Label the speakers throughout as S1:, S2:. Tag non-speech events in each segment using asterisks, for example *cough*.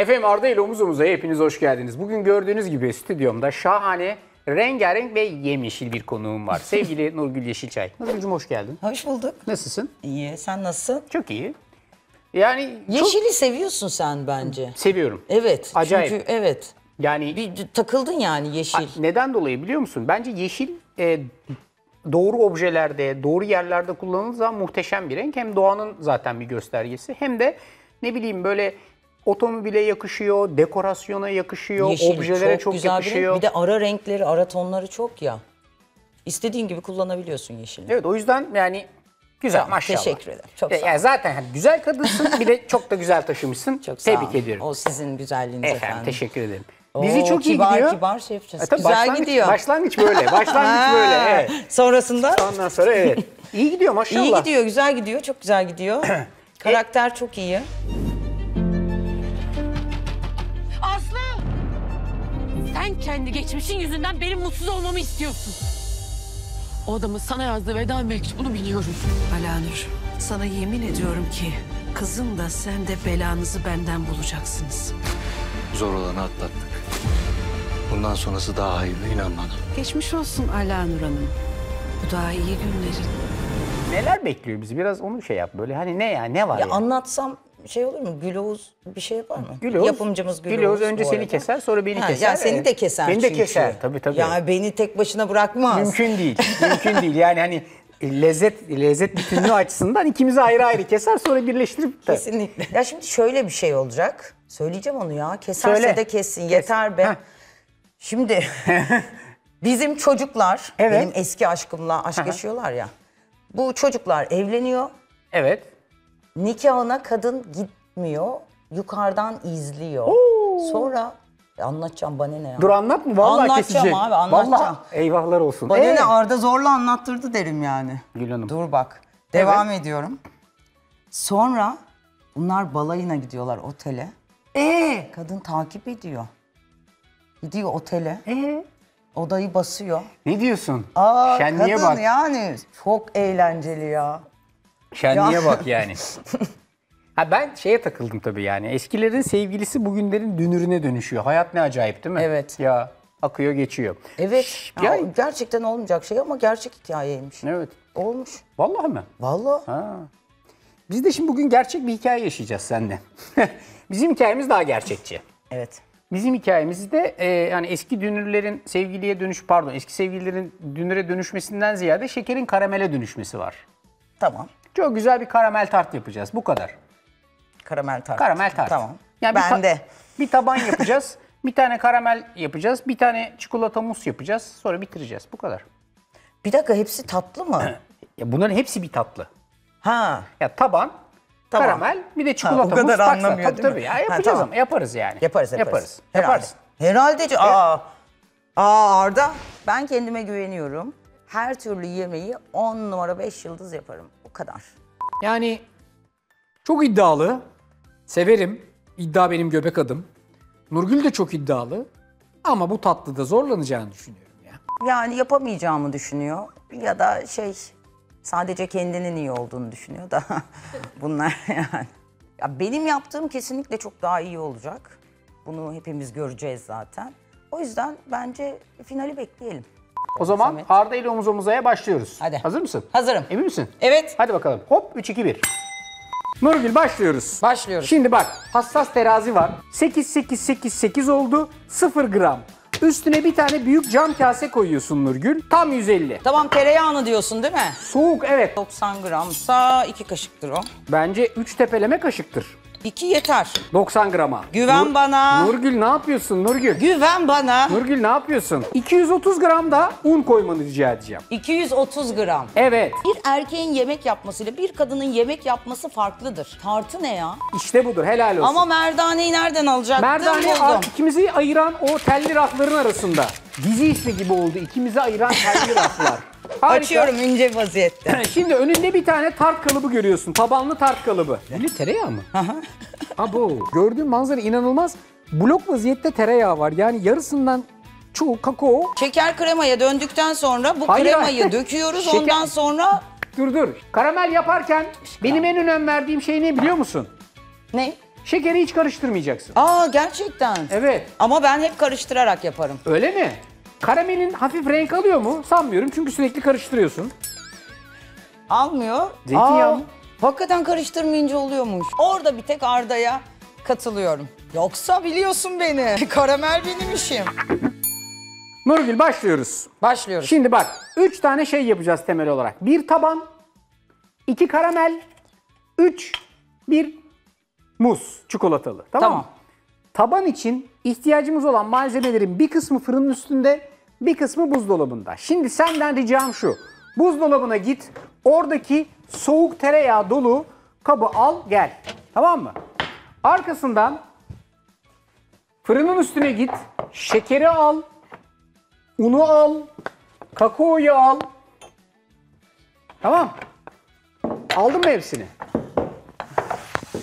S1: Efendim Arda ile omuz omuza hepiniz hoş geldiniz. Bugün gördüğünüz gibi stüdyomda şahane, rengarenk ve yemyeşil bir konuğum var. *laughs* Sevgili Nurgül Yeşilçay. Nurgül'cüm hoş geldin.
S2: Hoş bulduk.
S1: Nasılsın?
S2: İyi. Sen nasılsın?
S1: Çok iyi. Yani çok
S2: Yeşili seviyorsun sen bence.
S1: seviyorum.
S2: Evet.
S1: Acayip.
S2: Çünkü evet.
S1: Yani
S2: Bir takıldın yani yeşil.
S1: neden dolayı biliyor musun? Bence yeşil e, doğru objelerde, doğru yerlerde kullanıldığı zaman muhteşem bir renk. Hem doğanın zaten bir göstergesi hem de ne bileyim böyle otomobile yakışıyor, dekorasyona yakışıyor,
S2: Yeşil
S1: objelere çok,
S2: güzel bir renk.
S1: yakışıyor.
S2: Bir de ara renkleri, ara tonları çok ya. İstediğin gibi kullanabiliyorsun yeşili.
S1: Evet o yüzden yani güzel maşallah.
S2: teşekkür ederim. Çok
S1: E,
S2: sağ
S1: yani zaten hani güzel kadınsın bir de çok da güzel taşımışsın.
S2: Çok sağ
S1: Tebrik
S2: olun.
S1: ediyorum.
S2: O sizin güzelliğiniz
S1: efendim,
S2: efendim.
S1: teşekkür ederim.
S2: Oo,
S1: Dizi çok iyi
S2: kibar,
S1: gidiyor.
S2: Kibar şey yapacağız.
S1: E, tabii
S2: güzel
S1: başlangıç,
S2: gidiyor.
S1: Başlangıç böyle. Başlangıç *laughs* böyle. Evet.
S2: Sonrasında
S1: Ondan sonra evet. İyi gidiyor maşallah.
S2: iyi gidiyor, güzel gidiyor, çok güzel gidiyor. *clears throat* Karakter çok iyi.
S3: Sen kendi geçmişin yüzünden benim mutsuz olmamı istiyorsun. O adamın sana yazdığı veda mektubunu biliyorum.
S4: Alanur, sana yemin ediyorum ki kızım da sen de belanızı benden bulacaksınız.
S5: Zor olanı atlattık. Bundan sonrası daha hayırlı inan bana.
S4: Geçmiş olsun Alanur Hanım. Bu daha iyi günlerin.
S1: Neler bekliyor bizi? Biraz onu şey yap böyle. Hani ne ya? Ne var
S2: Ya
S1: ya?
S2: anlatsam şey olur mu? Gül Oğuz bir şey yapar mı?
S1: Gül Oğuz-
S2: Yapımcımız Gül,
S1: Gül Oğuz
S2: Oğuz
S1: önce seni keser, sonra beni
S2: Ha,
S1: keser.
S2: Ya seni de keser
S1: Beni de
S2: çünkü.
S1: keser, tabii, tabii.
S2: Ya beni tek başına bırakmaz.
S1: Mümkün değil. Mümkün değil. Yani hani lezzet lezzet bütünlüğü açısından ikimizi ayrı ayrı keser sonra birleştirip de.
S2: Kesinlikle. Ya şimdi şöyle bir şey olacak. Söyleyeceğim onu ya. Keserse
S1: Söyle.
S2: de kessin.
S1: Kes.
S2: Yeter be.
S1: Heh.
S2: Şimdi *laughs* bizim çocuklar,
S1: Evet.
S2: benim eski aşkımla aşk yaşıyorlar ya. Bu çocuklar evleniyor.
S1: Evet.
S2: Nikahına kadın gitmiyor. Yukarıdan izliyor. Sonra Ya anlatacağım bana ne ya.
S1: Dur anlat mı? Vallahi
S2: Anlatacağım
S1: kesecek.
S2: abi, anlatacağım.
S1: Vallahi eyvahlar olsun.
S2: Bana
S1: Ee,
S2: ne Arda zorla anlattırdı derim yani.
S1: Gül Hanım.
S2: Dur bak. Devam ediyorum. Sonra bunlar balayına gidiyorlar otele. Ee, kadın takip ediyor. Gidiyor otele.
S1: Ee,
S2: Odayı basıyor.
S1: ne diyorsun?
S2: Aa,
S1: Şenliğe
S2: kadın
S1: bak.
S2: yani çok eğlenceli ya.
S1: Şenliğe
S2: Ya.
S1: bak yani. ha ben şeye takıldım tabii yani. Eskilerin sevgilisi bugünlerin dünürüne dönüşüyor. Hayat ne acayip değil mi?
S2: Evet.
S1: Ya akıyor geçiyor.
S2: Evet.
S1: Ya-
S2: ya, gerçekten olmayacak şey ama gerçek hikayeymiş.
S1: Evet.
S2: Olmuş.
S1: Vallahi mi?
S2: Vallahi.
S1: Ha. Biz de şimdi bugün gerçek bir hikaye yaşayacağız seninle. *laughs* Bizim hikayemiz daha gerçekçi.
S2: Evet.
S1: Bizim hikayemizde e, yani eski dünürlerin sevgiliye dönüş pardon eski sevgililerin dünüre dönüşmesinden ziyade şekerin karamele dönüşmesi var.
S2: Tamam.
S1: Çok güzel bir karamel tart yapacağız bu kadar.
S2: Karamel tart.
S1: Karamel tart.
S2: Tamam.
S1: Yani bir
S2: ben
S1: ta-
S2: de.
S1: Bir taban *laughs* yapacağız. bir tane karamel yapacağız. Bir tane çikolata mus yapacağız. Sonra bitireceğiz. Bu kadar.
S2: Bir dakika hepsi tatlı mı? *clears throat*
S1: Ya bunların hepsi bir tatlı.
S2: ha.
S1: Ya taban,
S2: Tamam.
S1: karamel, bir de çikolata
S2: o kadar
S1: mus.
S2: anlamıyor
S1: Tabii
S2: mi?
S1: tabii. Ya
S2: Ha,
S1: yapacağız
S2: tamam.
S1: ama yaparız yani.
S2: Yaparız yaparız.
S1: Yaparız.
S2: Herhalde.
S1: Yaparız.
S2: Herhalde. c- Aa. Aa Arda. Ben kendime güveniyorum. Her türlü yemeği 10 numara 5 yıldız yaparım. O kadar.
S6: Yani çok iddialı. Severim. İddia benim göbek adım. Nurgül de çok iddialı. Ama bu tatlıda zorlanacağını düşünüyorum ya.
S2: Yani yapamayacağımı düşünüyor. Ya da şey sadece kendinin iyi olduğunu düşünüyor da *laughs* bunlar yani. Ya benim yaptığım kesinlikle çok daha iyi olacak. Bunu hepimiz göreceğiz zaten. O yüzden bence finali bekleyelim.
S1: O zaman
S2: Samet.
S1: Arda ile omuz omuzaya başlıyoruz.
S2: Hadi.
S1: Hazır mısın?
S2: Hazırım.
S1: Emin misin?
S2: Evet.
S1: Hadi bakalım. Hop 3 2 1. Nurgül başlıyoruz.
S2: Başlıyoruz.
S1: Şimdi bak hassas terazi var. 8 8 8 8 oldu. 0 gram. Üstüne bir tane büyük cam kase koyuyorsun Nurgül. Tam 150.
S2: Tamam tereyağını diyorsun değil mi?
S1: Soğuk evet.
S2: 90 gramsa 2 kaşıktır o.
S1: Bence 3 tepeleme kaşıktır.
S2: 2 yeter.
S1: 90 grama.
S2: Güven bana.
S1: Nurgül ne yapıyorsun Nurgül?
S2: Güven bana.
S1: Nurgül ne yapıyorsun? 230 gram da un koymanı rica edeceğim.
S2: 230 gram.
S1: Evet.
S2: Bir erkeğin yemek yapmasıyla bir kadının yemek yapması farklıdır. Tartı ne ya?
S1: İşte budur. Helal olsun.
S2: Ama merdaneyi nereden alacaktım?
S1: Merdane
S2: Buldum.
S1: ikimizi ayıran o telli rafların arasında. Dizi ismi gibi oldu. İkimizi ayıran telli raflar. *laughs* Harika.
S2: Açıyorum ince vaziyette. *laughs*
S1: Şimdi önünde bir tane tart kalıbı görüyorsun. Tabanlı tart kalıbı. Ne tereyağı mı? *laughs* Abo. Gördüğün manzara inanılmaz. Blok vaziyette tereyağı var. Yani yarısından çoğu kakao.
S2: Şeker kremaya döndükten sonra bu
S1: Hayır,
S2: kremayı *laughs* döküyoruz.
S1: Şeker-
S2: Ondan sonra
S1: Dur dur. Karamel yaparken benim en önem verdiğim şey ne biliyor musun?
S2: ne?
S1: Şekeri hiç karıştırmayacaksın.
S2: Aa gerçekten.
S1: Evet.
S2: Ama ben hep karıştırarak yaparım.
S1: Öyle mi? Karamelin hafif renk alıyor mu? Sanmıyorum çünkü sürekli karıştırıyorsun.
S2: Almıyor.
S1: Zeytinyağı mı?
S2: Hakikaten karıştırmayınca oluyormuş. Orada bir tek Arda'ya katılıyorum. Yoksa biliyorsun beni. *laughs* Karamel benim işim.
S1: Nurgül başlıyoruz.
S2: Başlıyoruz.
S1: Şimdi bak, üç tane şey yapacağız temel olarak. Bir taban, iki karamel, üç, bir muz çikolatalı. Tamam,
S2: Tamam.
S1: mı? Taban için ihtiyacımız olan malzemelerin bir kısmı fırının üstünde, bir kısmı buzdolabında. Şimdi senden ricam şu. Buzdolabına git, oradaki soğuk tereyağı dolu kabı al gel. Tamam mı? Arkasından fırının üstüne git, şekeri al, unu al, kakaoyu al. Tamam. Aldın mı hepsini?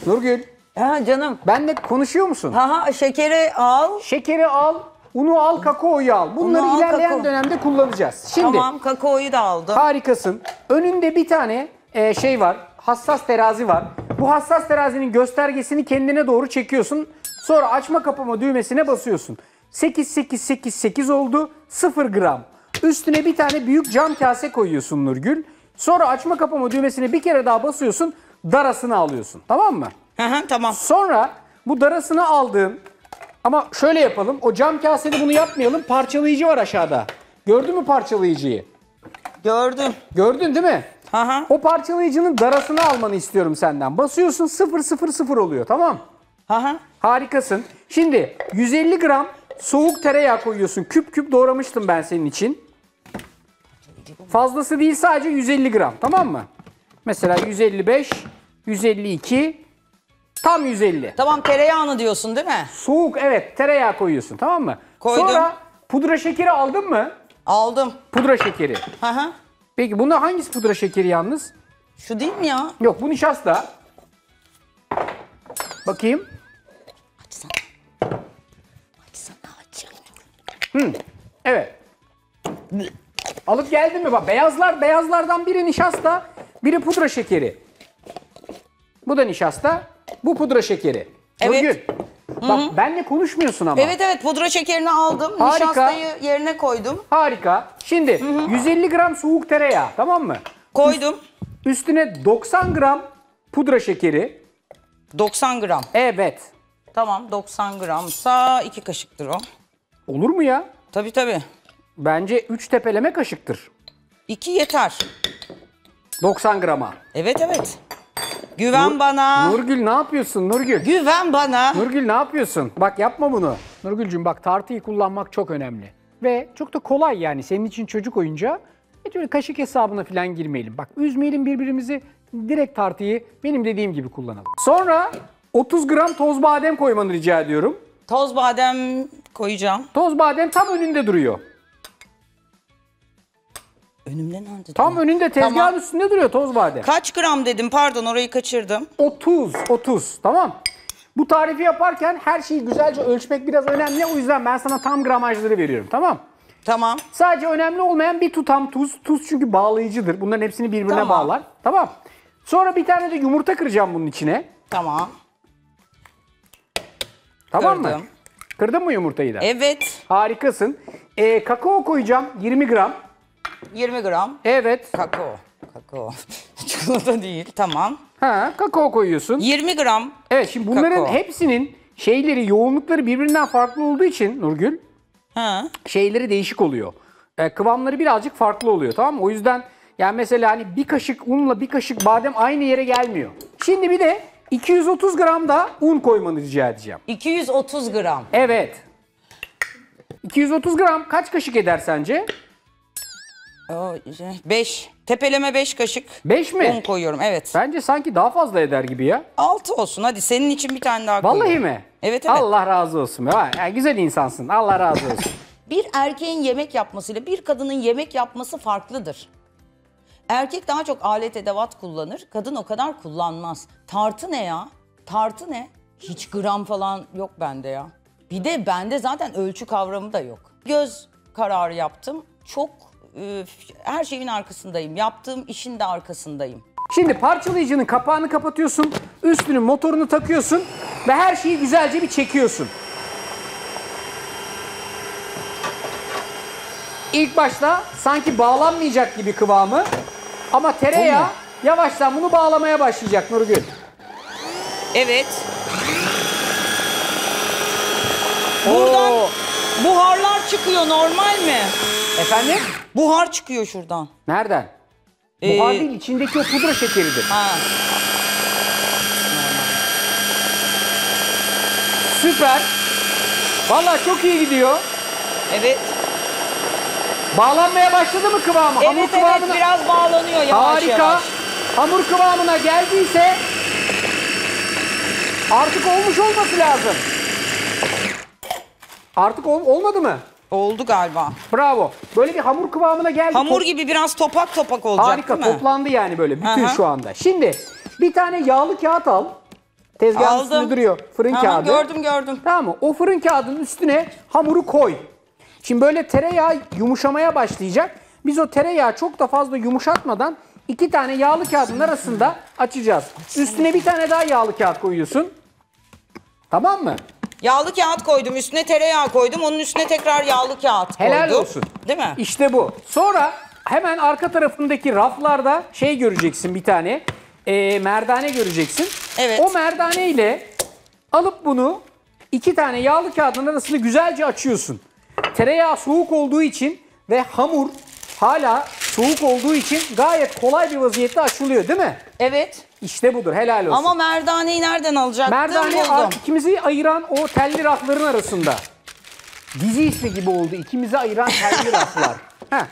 S1: Nurgül,
S2: Ha canım.
S1: benle konuşuyor musun?
S2: Haha şekeri al.
S1: Şekeri al, unu al, kakaoyu al. Bunları
S2: Unu al,
S1: ilerleyen
S2: kakao.
S1: dönemde kullanacağız. Şimdi
S2: Tamam kakaoyu da aldım.
S1: harikasın. Önünde bir tane e, şey var. Hassas terazi var. Bu hassas terazinin göstergesini kendine doğru çekiyorsun. Sonra açma kapama düğmesine basıyorsun. 8 8 8 8 oldu. 0 gram. Üstüne bir tane büyük cam kase koyuyorsun Nurgül. Sonra açma kapama düğmesine bir kere daha basıyorsun. Darasını alıyorsun. Tamam mı?
S2: Hı hı, tamam.
S1: Sonra bu darasını aldığın ama şöyle yapalım. O cam kasede bunu yapmayalım. Parçalayıcı var aşağıda. Gördün mü parçalayıcıyı?
S2: Gördüm.
S1: Gördün değil mi?
S2: Hı.
S1: O parçalayıcının darasını almanı istiyorum senden. Basıyorsun 0 0 0 oluyor tamam.
S2: Hı.
S1: Harikasın. Şimdi 150 gram soğuk tereyağı koyuyorsun. Küp küp doğramıştım ben senin için. Fazlası değil sadece 150 gram tamam mı? Mesela 155, 152, tam 150.
S2: Tamam tereyağını diyorsun değil mi?
S1: Soğuk evet tereyağı koyuyorsun tamam mı?
S2: Koydum.
S1: Sonra pudra şekeri aldın mı?
S2: Aldım.
S1: Pudra şekeri.
S2: Hı hı.
S1: Peki bunda hangisi pudra şekeri yalnız?
S2: Şu değil mi ya?
S1: Yok bu nişasta. Bakayım. Evet. Alıp geldin mi? Bak beyazlar, beyazlardan biri nişasta, biri pudra şekeri. Bu da nişasta, bu pudra şekeri.
S2: Evet.
S1: Nurgül, Bak benle konuşmuyorsun ama.
S2: Evet evet pudra şekerini aldım.
S1: Harika.
S2: Nişastayı yerine koydum.
S1: Harika. Şimdi 150 gram soğuk tereyağı tamam mı?
S2: Koydum.
S1: Üstüne 90 gram pudra şekeri.
S2: 90 gram.
S1: Evet.
S2: Tamam 90 gramsa 2 kaşıktır o.
S1: Olur mu ya?
S2: Tabii tabii.
S1: Bence 3 tepeleme kaşıktır.
S2: 2 yeter.
S1: 90 grama.
S2: Evet evet. Güven bana.
S1: Nurgül ne yapıyorsun Nurgül?
S2: Güven bana.
S1: Nurgül ne yapıyorsun? Bak yapma bunu. Nurgülcüm bak tartıyı kullanmak çok önemli. Ve çok da kolay yani senin için çocuk oyuncağı. Hiç öyle kaşık hesabına falan girmeyelim. Bak üzmeyelim birbirimizi. Direkt tartıyı benim dediğim gibi kullanalım. Sonra 30 gram toz badem koymanı rica ediyorum.
S2: Toz badem koyacağım.
S1: Toz badem tam önünde duruyor.
S2: Önümde nerede?
S1: Tam önünde tezgahın
S2: Tamam.
S1: üstünde duruyor toz badem.
S2: Kaç gram dedim pardon orayı kaçırdım.
S1: 30, 30 tamam. Bu tarifi yaparken her şeyi güzelce ölçmek biraz önemli. O yüzden ben sana tam gramajları veriyorum tamam.
S2: Tamam.
S1: Sadece önemli olmayan bir tutam tuz. Tuz çünkü bağlayıcıdır. Bunların hepsini birbirine
S2: Tamam.
S1: bağlar. Tamam. Sonra bir tane de yumurta kıracağım bunun içine.
S2: Tamam.
S1: Tamam mı?
S2: Kırdım.
S1: Kırdın mı yumurtayı da?
S2: Evet.
S1: Harikasın. Ee, kakao koyacağım 20 gram.
S2: 20 gram.
S1: Evet.
S2: Kakao. Kakao. *laughs* Çikolata değil. Tamam.
S1: Ha, kakao koyuyorsun.
S2: 20 gram.
S1: Evet şimdi bunların
S2: Kakao.
S1: hepsinin şeyleri, yoğunlukları birbirinden farklı olduğu için Nurgül
S2: Ha.
S1: şeyleri değişik oluyor. Ee, kıvamları birazcık farklı oluyor tamam mı? O yüzden yani mesela hani bir kaşık unla bir kaşık badem aynı yere gelmiyor. Şimdi bir de 230 gram da un koymanı rica edeceğim.
S2: 230 gram.
S1: Evet. 230 gram kaç kaşık eder sence?
S2: 5. Tepeleme 5 kaşık.
S1: 5 mi?
S2: Un koyuyorum evet.
S1: Bence sanki daha fazla eder gibi ya.
S2: 6 olsun hadi senin için bir tane daha
S1: Vallahi
S2: koyuyorum.
S1: mi?
S2: Evet evet.
S1: Allah razı olsun. Vay, ya güzel insansın. Allah razı olsun. *laughs*
S2: Bir erkeğin yemek yapmasıyla bir kadının yemek yapması farklıdır. Erkek daha çok alet edevat kullanır, kadın o kadar kullanmaz. Tartı ne ya? Tartı ne? Hiç gram falan yok bende ya. Bir de bende zaten ölçü kavramı da yok. Göz kararı yaptım. Çok e, her şeyin arkasındayım. Yaptığım işin de arkasındayım.
S1: Şimdi parçalayıcının kapağını kapatıyorsun, üstünün motorunu takıyorsun ve her şeyi güzelce bir çekiyorsun. İlk başta sanki bağlanmayacak gibi kıvamı ama tereyağı yavaştan bunu bağlamaya başlayacak Nurgül.
S2: Evet. Buradan
S1: Oo.
S2: buharlar çıkıyor normal mi?
S1: Efendim?
S2: Buhar çıkıyor şuradan.
S1: Nereden? Buhar
S2: Ee,
S1: değil, içindeki o pudra şekeridir.
S2: Ha.
S1: Süper. Vallahi çok iyi gidiyor.
S2: Evet.
S1: Bağlanmaya başladı mı kıvamı? Hamur
S2: Evet evet
S1: kıvamına...
S2: biraz bağlanıyor yavaş
S1: Harika.
S2: yavaş.
S1: Hamur kıvamına geldiyse artık olmuş olması lazım. Artık ol- olmadı mı?
S2: Oldu galiba.
S1: Bravo. Böyle bir hamur kıvamına geldi.
S2: Hamur
S1: Top-
S2: gibi biraz topak topak olacak
S1: Harika
S2: değil mi?
S1: toplandı yani böyle bütün
S2: Aha.
S1: şu anda. Şimdi bir tane yağlı kağıt al. Tezgahın
S2: Aldım.
S1: üstünde duruyor. Fırın
S2: Aha,
S1: kağıdı.
S2: gördüm gördüm.
S1: Tamam mı? O fırın kağıdının üstüne hamuru koy. Şimdi böyle tereyağı yumuşamaya başlayacak. Biz o tereyağı çok da fazla yumuşatmadan iki tane yağlı kağıdın arasında açacağız. Üstüne bir tane daha yağlı kağıt koyuyorsun. Tamam mı?
S2: Yağlı kağıt koydum, üstüne tereyağı koydum, onun üstüne tekrar yağlı kağıt koydum.
S1: Helal olsun.
S2: Değil mi?
S1: İşte bu. Sonra hemen arka tarafındaki raflarda şey göreceksin bir tane. e, merdane göreceksin.
S2: Evet.
S1: O merdane ile alıp bunu iki tane yağlı kağıdın arasında güzelce açıyorsun. Tereyağı soğuk olduğu için ve hamur hala soğuk olduğu için gayet kolay bir vaziyette açılıyor değil mi?
S2: Evet.
S1: İşte budur helal olsun.
S2: Ama merdaneyi nereden alacaktım?
S1: Merdane
S2: Buldum.
S1: ikimizi ayıran o telli rafların arasında. Dizi ismi gibi oldu. İkimizi ayıran telli raflar. *laughs* Heh.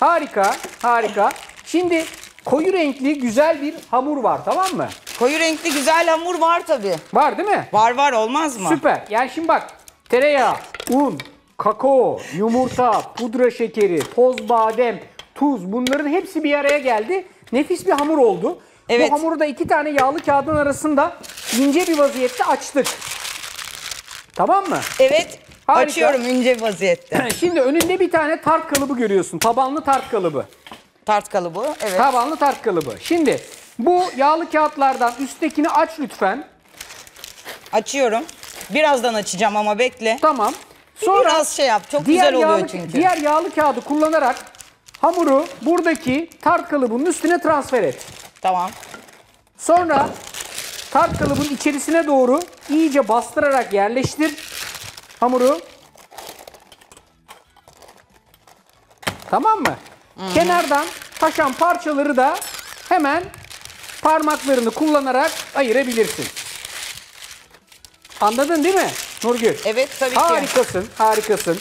S1: Harika, harika. Şimdi koyu renkli güzel bir hamur var tamam mı?
S2: Koyu renkli güzel hamur var tabii.
S1: Var değil mi?
S2: Var var olmaz mı?
S1: Süper. Yani şimdi bak tereyağı, un, kakao, yumurta, pudra şekeri, toz badem, tuz bunların hepsi bir araya geldi. Nefis bir hamur oldu.
S2: Evet.
S1: Bu hamuru da iki tane yağlı kağıdın arasında ince bir vaziyette açtık. Tamam mı?
S2: Evet.
S1: Harika.
S2: Açıyorum ince vaziyette. *clears throat*
S1: Şimdi önünde bir tane tart kalıbı görüyorsun. Tabanlı tart kalıbı.
S2: Tart kalıbı. Evet.
S1: Tabanlı tart kalıbı. Şimdi bu yağlı kağıtlardan üsttekini aç lütfen.
S2: Açıyorum. Birazdan açacağım ama bekle.
S1: Tamam. Sonra
S2: Biraz şey yap. Çok güzel oluyor
S1: yağlı,
S2: çünkü.
S1: Diğer yağlı kağıdı kullanarak hamuru buradaki tart kalıbının üstüne transfer et.
S2: Tamam.
S1: Sonra tart kalıbın içerisine doğru iyice bastırarak yerleştir hamuru. Tamam mı? Kenardan taşan parçaları da hemen parmaklarını kullanarak ayırabilirsin. Anladın değil mi Nurgül?
S2: Evet tabii ki.
S1: Harikasın, harikasın.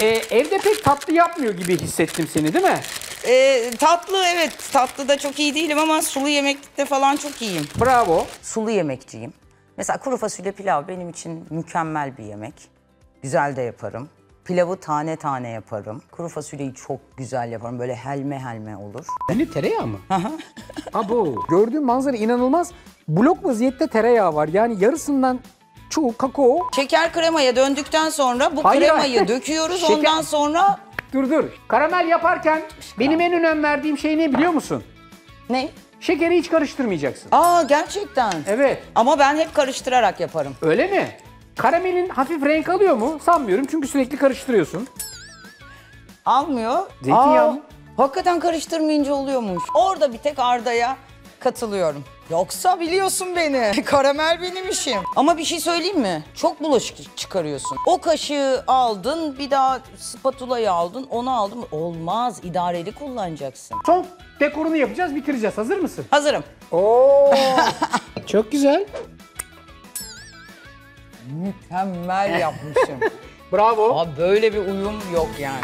S1: Ee, evde pek tatlı yapmıyor gibi hissettim seni değil mi?
S2: Ee, tatlı evet. Tatlı da çok iyi değilim ama sulu yemekte falan çok iyiyim.
S1: Bravo.
S2: Sulu yemekçiyim. Mesela kuru fasulye pilav benim için mükemmel bir yemek. Güzel de yaparım. Pilavı tane tane yaparım. Kuru fasulyeyi çok güzel yaparım. Böyle helme helme olur.
S1: Senin tereyağı mı? Abo. Gördüğüm manzara inanılmaz. Blok vaziyette tereyağı var. Yani yarısından çoğu kakao.
S2: Şeker kremaya döndükten sonra bu
S1: Hayır,
S2: kremayı döküyoruz.
S1: Şeker-
S2: Ondan sonra
S1: Dur dur. Karamel yaparken benim en önem verdiğim şey ne biliyor musun?
S2: ne?
S1: Şekeri hiç karıştırmayacaksın.
S2: Aa gerçekten.
S1: Evet.
S2: Ama ben hep karıştırarak yaparım.
S1: Öyle mi? Karamelin hafif renk alıyor mu? Sanmıyorum çünkü sürekli karıştırıyorsun.
S2: Almıyor.
S1: Zeytinyağı mı?
S2: Hakikaten karıştırmayınca oluyormuş. Orada bir tek Arda'ya katılıyorum. Yoksa biliyorsun beni. *laughs* Karamel benim işim. Ama bir şey söyleyeyim mi? Çok bulaşık çıkarıyorsun. O kaşığı aldın, bir daha spatulayı aldın, onu aldın. Olmaz, idareli kullanacaksın.
S1: Son dekorunu yapacağız, bitireceğiz. Hazır mısın?
S2: Hazırım.
S1: Oo. *laughs* Çok güzel.
S2: Mükemmel yapmışım. *laughs*
S1: Bravo.
S2: Aa, böyle bir uyum yok yani.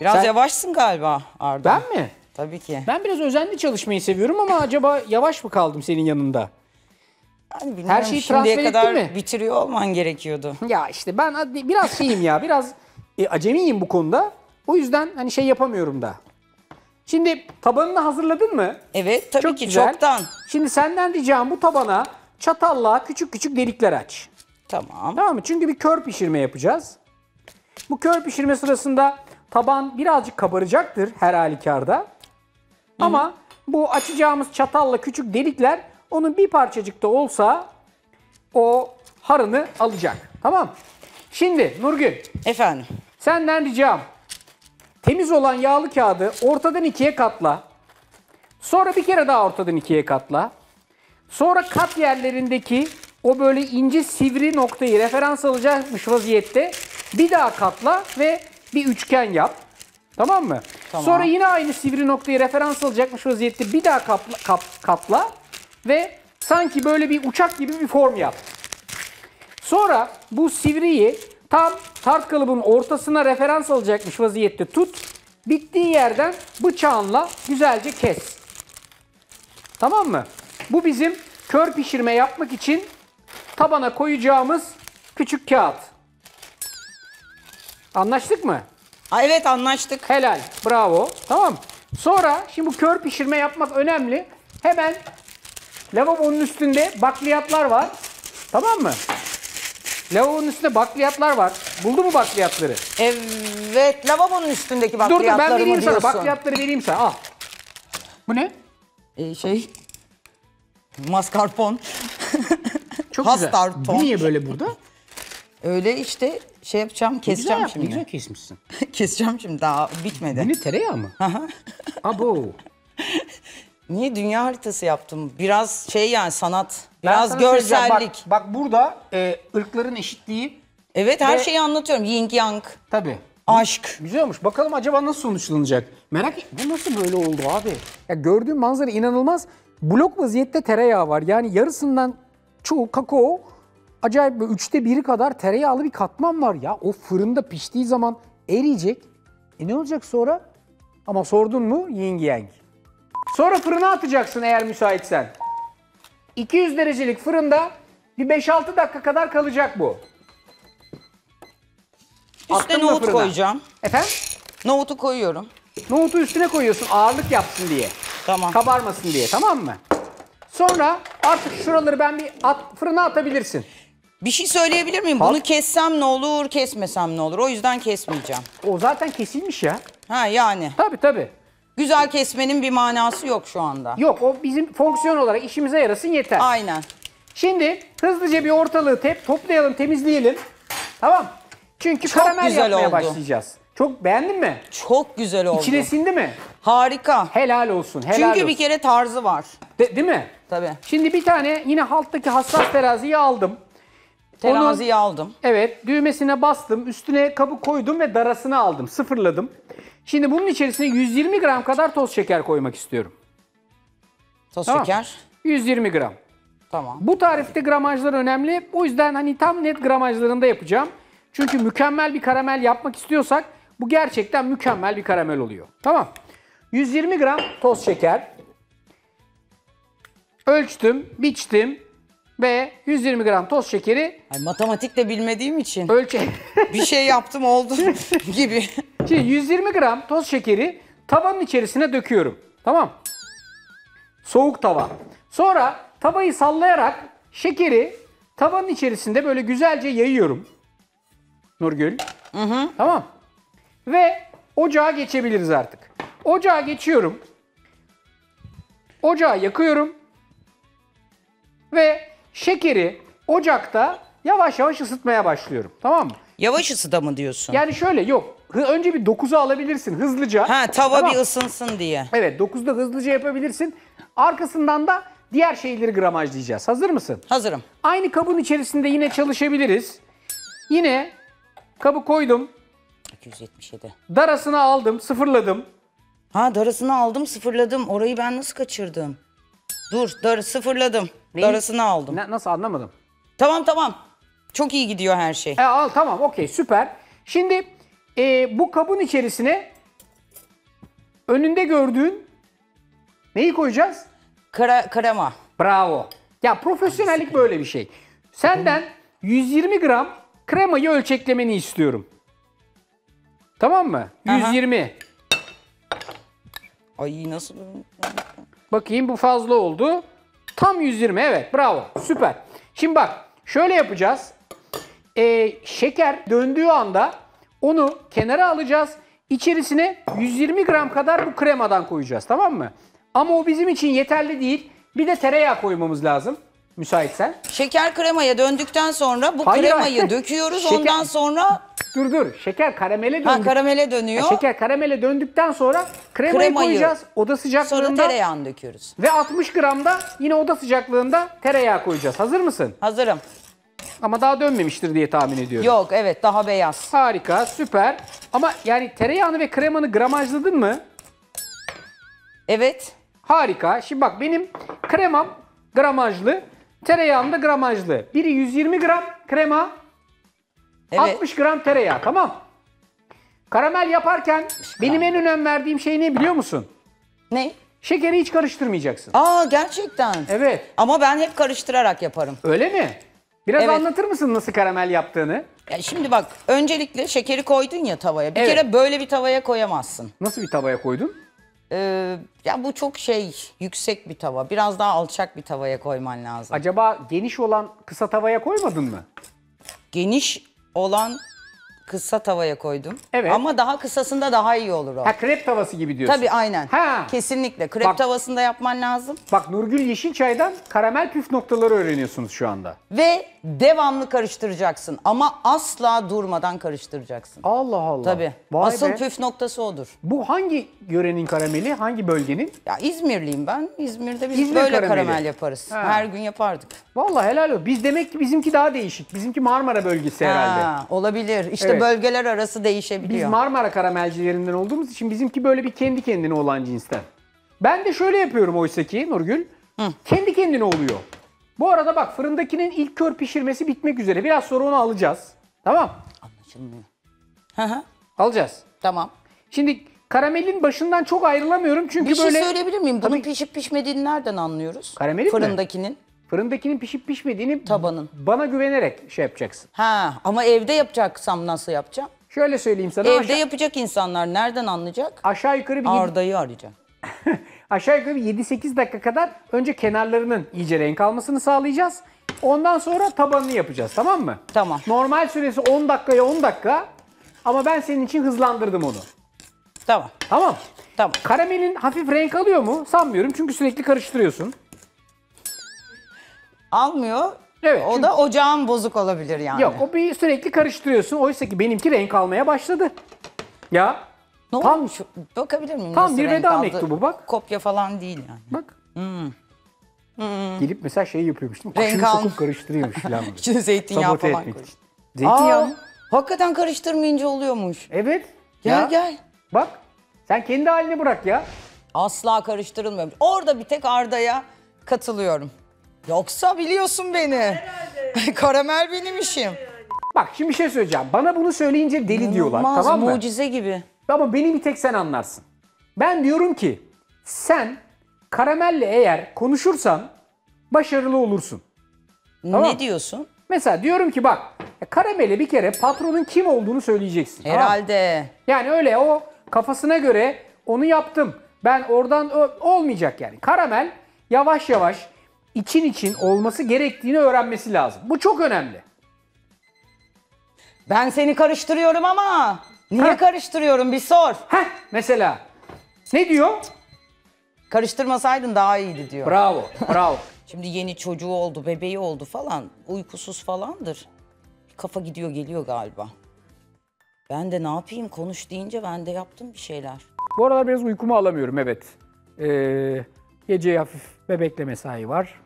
S2: Biraz
S1: Sen-
S2: yavaşsın galiba Arda.
S1: Ben mi?
S2: Tabii ki.
S1: Ben biraz özenli çalışmayı seviyorum ama acaba yavaş mı kaldım senin yanında?
S2: Yani bilmiyorum,
S1: şeyi
S2: şimdiye
S1: transfer
S2: kadar
S1: ettin mi?
S2: bitiriyor olman gerekiyordu.
S1: Ya işte ben biraz şeyim ya, biraz e, acemiyim bu konuda. O yüzden hani şey yapamıyorum da. Şimdi tabanını hazırladın mı?
S2: Evet tabii
S1: Çok
S2: ki
S1: güzel.
S2: çoktan.
S1: Şimdi senden ricam bu tabana çatalla küçük küçük delikler aç.
S2: Tamam.
S1: Tamam mı? Çünkü bir kör pişirme yapacağız. Bu kör pişirme sırasında taban birazcık kabaracaktır her halükarda. Ama bu açacağımız çatalla küçük delikler onun bir parçacık da olsa o harını alacak. Tamam. Şimdi Nurgül
S2: Efendim.
S1: senden ricam temiz olan yağlı kağıdı ortadan ikiye katla. Sonra bir kere daha ortadan ikiye katla. Sonra kat yerlerindeki o böyle ince sivri noktayı referans alacakmış vaziyette bir daha katla ve bir üçgen yap. Tamam mı?
S2: Tamam.
S1: Sonra yine aynı sivri noktayı referans alacakmış vaziyette bir daha kapla- kap- katla ve sanki böyle bir uçak gibi bir form yap. Sonra bu sivriyi tam tart kalıbın ortasına referans alacakmış vaziyette tut. Bittiği yerden bıçağınla güzelce kes. Tamam mı? Bu bizim kör pişirme yapmak için tabana koyacağımız küçük kağıt. Anlaştık mı?
S2: Aa, evet anlaştık.
S1: Helal. Bravo. Tamam. Sonra şimdi bu kör pişirme yapmak önemli. Hemen lavabonun üstünde bakliyatlar var. Tamam mı? Lavabonun üstünde bakliyatlar var. Buldu mu bakliyatları?
S2: Evet lavabonun üstündeki
S1: Dur dur
S2: bakliyatları
S1: ben vereyim
S2: mı
S1: sana.
S2: diyorsun?
S1: Bakliyatları vereyim sana. Al. Bu ne?
S2: Ee, şey mascarpone.
S1: Çok güzel. Bu niye böyle burada?
S2: Öyle işte şey yapacağım keseceğim
S1: güzel,
S2: şimdi.
S1: Güzel kesmişsin. *laughs*
S2: keseceğim şimdi daha bitmedi.
S1: Bu ne tereyağı mı? *laughs* Abo. *laughs*
S2: Niye dünya haritası yaptım? Biraz şey yani sanat, biraz görsellik.
S1: Bak, bak burada e, ırkların eşitliği
S2: Evet her
S1: Ve-
S2: şeyi anlatıyorum. Yin yang,
S1: tabii.
S2: aşk.
S1: Güzel olmuş. Bakalım acaba nasıl sonuçlanacak? Merak et. Bu nasıl böyle oldu abi? Ya gördüğüm manzara inanılmaz. Blok vaziyette tereyağı var. Yani yarısından çoğu kakao. Acayip böyle üçte biri kadar tereyağlı bir katman var ya. O fırında piştiği zaman eriyecek. E ne olacak sonra? Ama sordun mu? Yin yang. Sonra fırına atacaksın eğer müsaitsen. 200 derecelik fırında bir 5-6 dakika kadar kalacak bu.
S2: Üstüne
S1: Attın mı
S2: nohut
S1: fırına?
S2: koyacağım.
S1: Efendim?
S2: Nohutu koyuyorum.
S1: Nohutu üstüne koyuyorsun ağırlık yapsın diye.
S2: Tamam.
S1: Kabarmasın diye tamam mı? Sonra artık şuraları ben bir at, fırına atabilirsin.
S2: Bir şey söyleyebilir miyim? Bunu kessem ne olur, kesmesem ne olur? O yüzden kesmeyeceğim.
S1: O zaten kesilmiş ya.
S2: Ha yani.
S1: Tabii tabii.
S2: Güzel kesmenin bir manası yok şu anda.
S1: Yok o bizim fonksiyon olarak işimize yarasın yeter.
S2: Aynen.
S1: Şimdi hızlıca bir ortalığı tep toplayalım, temizleyelim. Tamam. Çünkü
S2: Çok
S1: karamel
S2: güzel
S1: yapmaya
S2: oldu.
S1: başlayacağız. Çok beğendin mi?
S2: Çok güzel oldu.
S1: İçine sindi mi?
S2: Harika.
S1: Helal olsun. Helal
S2: Çünkü
S1: olsun.
S2: bir kere tarzı var.
S1: De- değil mi?
S2: Tabii.
S1: Şimdi bir tane yine halttaki hassas teraziyi aldım.
S2: Teraziyi aldım.
S1: Evet, düğmesine bastım, üstüne kabı koydum ve darasını aldım, sıfırladım. Şimdi bunun içerisine 120 gram kadar toz şeker koymak istiyorum.
S2: Toz
S1: Tamam.
S2: şeker.
S1: 120 gram.
S2: Tamam.
S1: Bu tarifte gramajlar önemli. O yüzden hani tam net gramajlarında yapacağım. Çünkü mükemmel bir karamel yapmak istiyorsak bu gerçekten mükemmel bir karamel oluyor. Tamam. 120 gram toz şeker. Ölçtüm, biçtim ve 120 gram toz şekeri
S2: Ay, matematik de bilmediğim için
S1: ölçe... *laughs*
S2: bir şey yaptım oldu *laughs* gibi.
S1: Şimdi 120 gram toz şekeri tavanın içerisine döküyorum. Tamam. Soğuk tava. Sonra tavayı sallayarak şekeri tavanın içerisinde böyle güzelce yayıyorum. Nurgül. Tamam. Ve ocağa geçebiliriz artık. Ocağa geçiyorum. Ocağı yakıyorum. Ve şekeri ocakta yavaş yavaş ısıtmaya başlıyorum. Tamam mı?
S2: Yavaş ısıda mı diyorsun?
S1: Yani şöyle yok. Hı- Önce bir 9'u alabilirsin hızlıca.
S2: Ha tava
S1: Tamam.
S2: bir ısınsın diye.
S1: Evet 9'da hızlıca yapabilirsin. Arkasından da diğer şeyleri gramajlayacağız. Hazır mısın?
S2: Hazırım.
S1: Aynı kabın içerisinde yine çalışabiliriz. Yine kabı koydum.
S2: 277.
S1: Darasını aldım, sıfırladım.
S2: Ha darasını aldım sıfırladım. Orayı ben nasıl kaçırdım? Dur darı sıfırladım.
S1: Neyi?
S2: Darasını aldım.
S1: Ne- nasıl anlamadım.
S2: Tamam tamam. Çok iyi gidiyor her şey.
S1: E, al tamam okey süper. Şimdi e, bu kabın içerisine önünde gördüğün neyi koyacağız?
S2: Kara, krema.
S1: Bravo. Ya profesyonellik böyle bir şey. Senden 120 gram kremayı ölçeklemeni istiyorum. Tamam mı?
S2: Aha.
S1: 120.
S2: Ay nasıl?
S1: Bakayım bu fazla oldu. Tam 120 evet bravo süper. Şimdi bak şöyle yapacağız. Ee, şeker döndüğü anda onu kenara alacağız. İçerisine 120 gram kadar bu kremadan koyacağız tamam mı? Ama o bizim için yeterli değil. Bir de tereyağı koymamız lazım. Müsaitsen.
S2: Şeker kremaya döndükten sonra bu
S1: Hayır,
S2: kremayı
S1: hayır.
S2: döküyoruz.
S1: Şeker-
S2: Ondan sonra
S1: Dur dur. Şeker karamele döndük.
S2: ha, karamele dönüyor.
S1: Şeker karamele döndükten sonra kremayı,
S2: Kremayı.
S1: koyacağız. Oda
S2: Sonra
S1: sıcaklığında.
S2: tereyağını döküyoruz.
S1: Ve 60 gram da yine oda sıcaklığında tereyağı koyacağız. Hazır mısın?
S2: Hazırım.
S1: Ama daha dönmemiştir diye tahmin ediyorum.
S2: Yok evet daha beyaz.
S1: Harika, süper. Ama yani tereyağını ve kremanı gramajladın mı?
S2: Evet.
S1: Harika. Şimdi bak benim kremam gramajlı, tereyağım da gramajlı. Biri 120 gram krema,
S2: Evet.
S1: 60 gram tereyağı. Tamam. Karamel yaparken benim en önem verdiğim şey ne biliyor musun?
S2: Ne?
S1: Şekeri hiç karıştırmayacaksın.
S2: Aa gerçekten.
S1: Evet.
S2: Ama ben hep karıştırarak yaparım.
S1: Öyle mi? Biraz
S2: Evet.
S1: anlatır mısın nasıl karamel yaptığını?
S2: Ya şimdi bak öncelikle şekeri koydun ya tavaya. Bir
S1: Evet.
S2: kere böyle bir tavaya koyamazsın.
S1: Nasıl bir tavaya koydun?
S2: Ee, ya bu çok şey yüksek bir tava. Biraz daha alçak bir tavaya koyman lazım.
S1: Acaba geniş olan kısa tavaya koymadın mı?
S2: Geniş olan kısa tavaya koydum.
S1: Evet.
S2: Ama daha kısasında daha iyi olur o.
S1: Ha krep tavası gibi diyorsun.
S2: Tabii aynen.
S1: Ha.
S2: Kesinlikle. Krep
S1: Bak-
S2: tavasında yapman lazım.
S1: Bak Nurgül Yeşilçay'dan karamel püf noktaları öğreniyorsunuz şu anda.
S2: Ve devamlı karıştıracaksın. Ama asla durmadan karıştıracaksın.
S1: Allah Allah.
S2: Tabii.
S1: Vay
S2: Asıl
S1: be.
S2: püf noktası odur.
S1: Bu hangi yörenin karameli? Hangi bölgenin?
S2: Ya İzmirliyim ben. İzmir'de biz
S1: İzmir
S2: böyle
S1: karameli.
S2: karamel yaparız.
S1: Ha.
S2: Her gün yapardık.
S1: Vallahi helal olsun. Biz demek ki bizimki daha değişik. Bizimki Marmara bölgesi herhalde.
S2: Ha, olabilir. İşte
S1: Evet.
S2: bölgeler arası
S1: Biz
S2: değişebiliyor.
S1: Marmara karamelcilerinden olduğumuz için bizimki böyle bir kendi kendine olan cinsten. Ben de şöyle yapıyorum oysa ki Nurgül. Kendi kendine oluyor. Bu arada bak fırındakinin ilk kör pişirmesi bitmek üzere. Biraz sonra onu alacağız. Tamam.
S2: Anlaşılmıyor. Hı hı,
S1: Alacağız.
S2: tamam.
S1: Şimdi karamelin başından çok ayrılamıyorum çünkü
S2: Bir şey
S1: böyle
S2: söyleyebilir miyim? Bunun
S1: Tabii.
S2: pişip pişmediğini nereden anlıyoruz?
S1: Karamelin mi?
S2: Fırındakinin.
S1: pişip pişmediğini
S2: Tabanın.
S1: bana güvenerek şey yapacaksın.
S2: Ha ama evde yapacaksam nasıl yapacağım?
S1: Şöyle söyleyeyim sana.
S2: Evde yapacak insanlar nereden anlayacak?
S1: aşağı yukarı bir yedi-
S2: Arda'yı arayacağım. *laughs*
S1: aşağı yukarı bir 7-8 dakika kadar önce kenarlarının iyice renk almasını sağlayacağız. Ondan sonra tabanını yapacağız tamam mı?
S2: Tamam.
S1: Normal süresi 10 dakikaya 10 dakika ama ben senin için hızlandırdım onu.
S2: Tamam.
S1: Tamam.
S2: Tamam.
S1: Karamelin hafif renk alıyor mu? Sanmıyorum çünkü sürekli karıştırıyorsun.
S2: Almıyor.
S1: Evet,
S2: O
S1: çünkü-
S2: da ocağın bozuk olabilir yani.
S1: Yok o bir sürekli karıştırıyorsun. Oysa ki benimki renk almaya başladı. Ya
S2: Ne
S1: Tam-
S2: olmuş? Bakabilir miyim?
S1: Tam bir veda mektubu bak.
S2: Kopya falan değil yani.
S1: bak. Gelip mesela şey yapıyormuş değil mi?
S2: Renk al-
S1: sokup karıştırıyormuş *laughs* falan.
S2: İçine zeytinyağı
S1: Sabote
S2: falan
S1: etmek için. Zeytinyağı mı?
S2: hakikaten karıştırmayınca oluyormuş.
S1: Evet.
S2: Gel
S1: Ya.
S2: gel.
S1: Bak sen kendi haline bırak ya.
S2: Asla karıştırılmıyor. Orada bir tek Arda'ya katılıyorum. Yoksa biliyorsun beni. *laughs* Karamel benim işim.
S1: Bak şimdi bir şey söyleyeceğim. Bana bunu söyleyince deli diyorlar tamam mı?
S2: mucize gibi.
S1: Ama beni bir tek sen anlarsın. Ben diyorum ki sen karamelle eğer konuşursan başarılı olursun. Tamam.
S2: Ne diyorsun?
S1: Mesela diyorum ki bak karamele bir kere patronun kim olduğunu söyleyeceksin. tamam mı?
S2: Herhalde.
S1: Yani öyle o kafasına göre onu yaptım. Ben oradan ö- olmayacak yani. Karamel yavaş yavaş için için olması gerektiğini öğrenmesi lazım. Bu çok önemli.
S2: Ben seni karıştırıyorum ama niye
S1: Ha.
S2: karıştırıyorum bir sor.
S1: Heh mesela ne diyor?
S2: Karıştırmasaydın daha iyiydi diyor.
S1: Bravo, *laughs* bravo.
S2: Şimdi yeni çocuğu oldu, bebeği oldu falan. Uykusuz falandır. Kafa gidiyor geliyor galiba. Ben de ne yapayım konuş deyince ben de yaptım bir şeyler.
S1: Bu aralar biraz uykumu alamıyorum evet. Ee, gece hafif bebekle mesai var.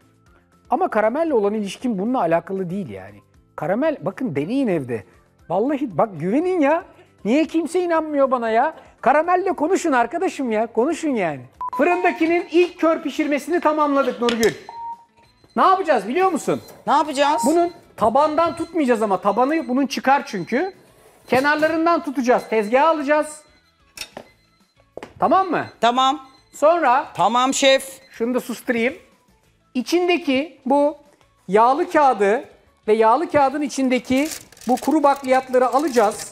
S1: Ama karamelle olan ilişkim bununla alakalı değil yani. Karamel bakın deneyin evde. Vallahi bak güvenin ya. Niye kimse inanmıyor bana ya? Karamelle konuşun arkadaşım ya. Konuşun yani. Fırındakinin ilk kör pişirmesini tamamladık Nurgül. Ne yapacağız biliyor musun?
S2: Ne yapacağız?
S1: Bunun tabandan tutmayacağız ama tabanı bunun çıkar çünkü. Kenarlarından tutacağız. Tezgaha alacağız. Tamam mı?
S2: Tamam.
S1: Sonra
S2: Tamam şef.
S1: şunu da susturayım. İçindeki bu yağlı kağıdı ve yağlı kağıdın içindeki bu kuru bakliyatları alacağız.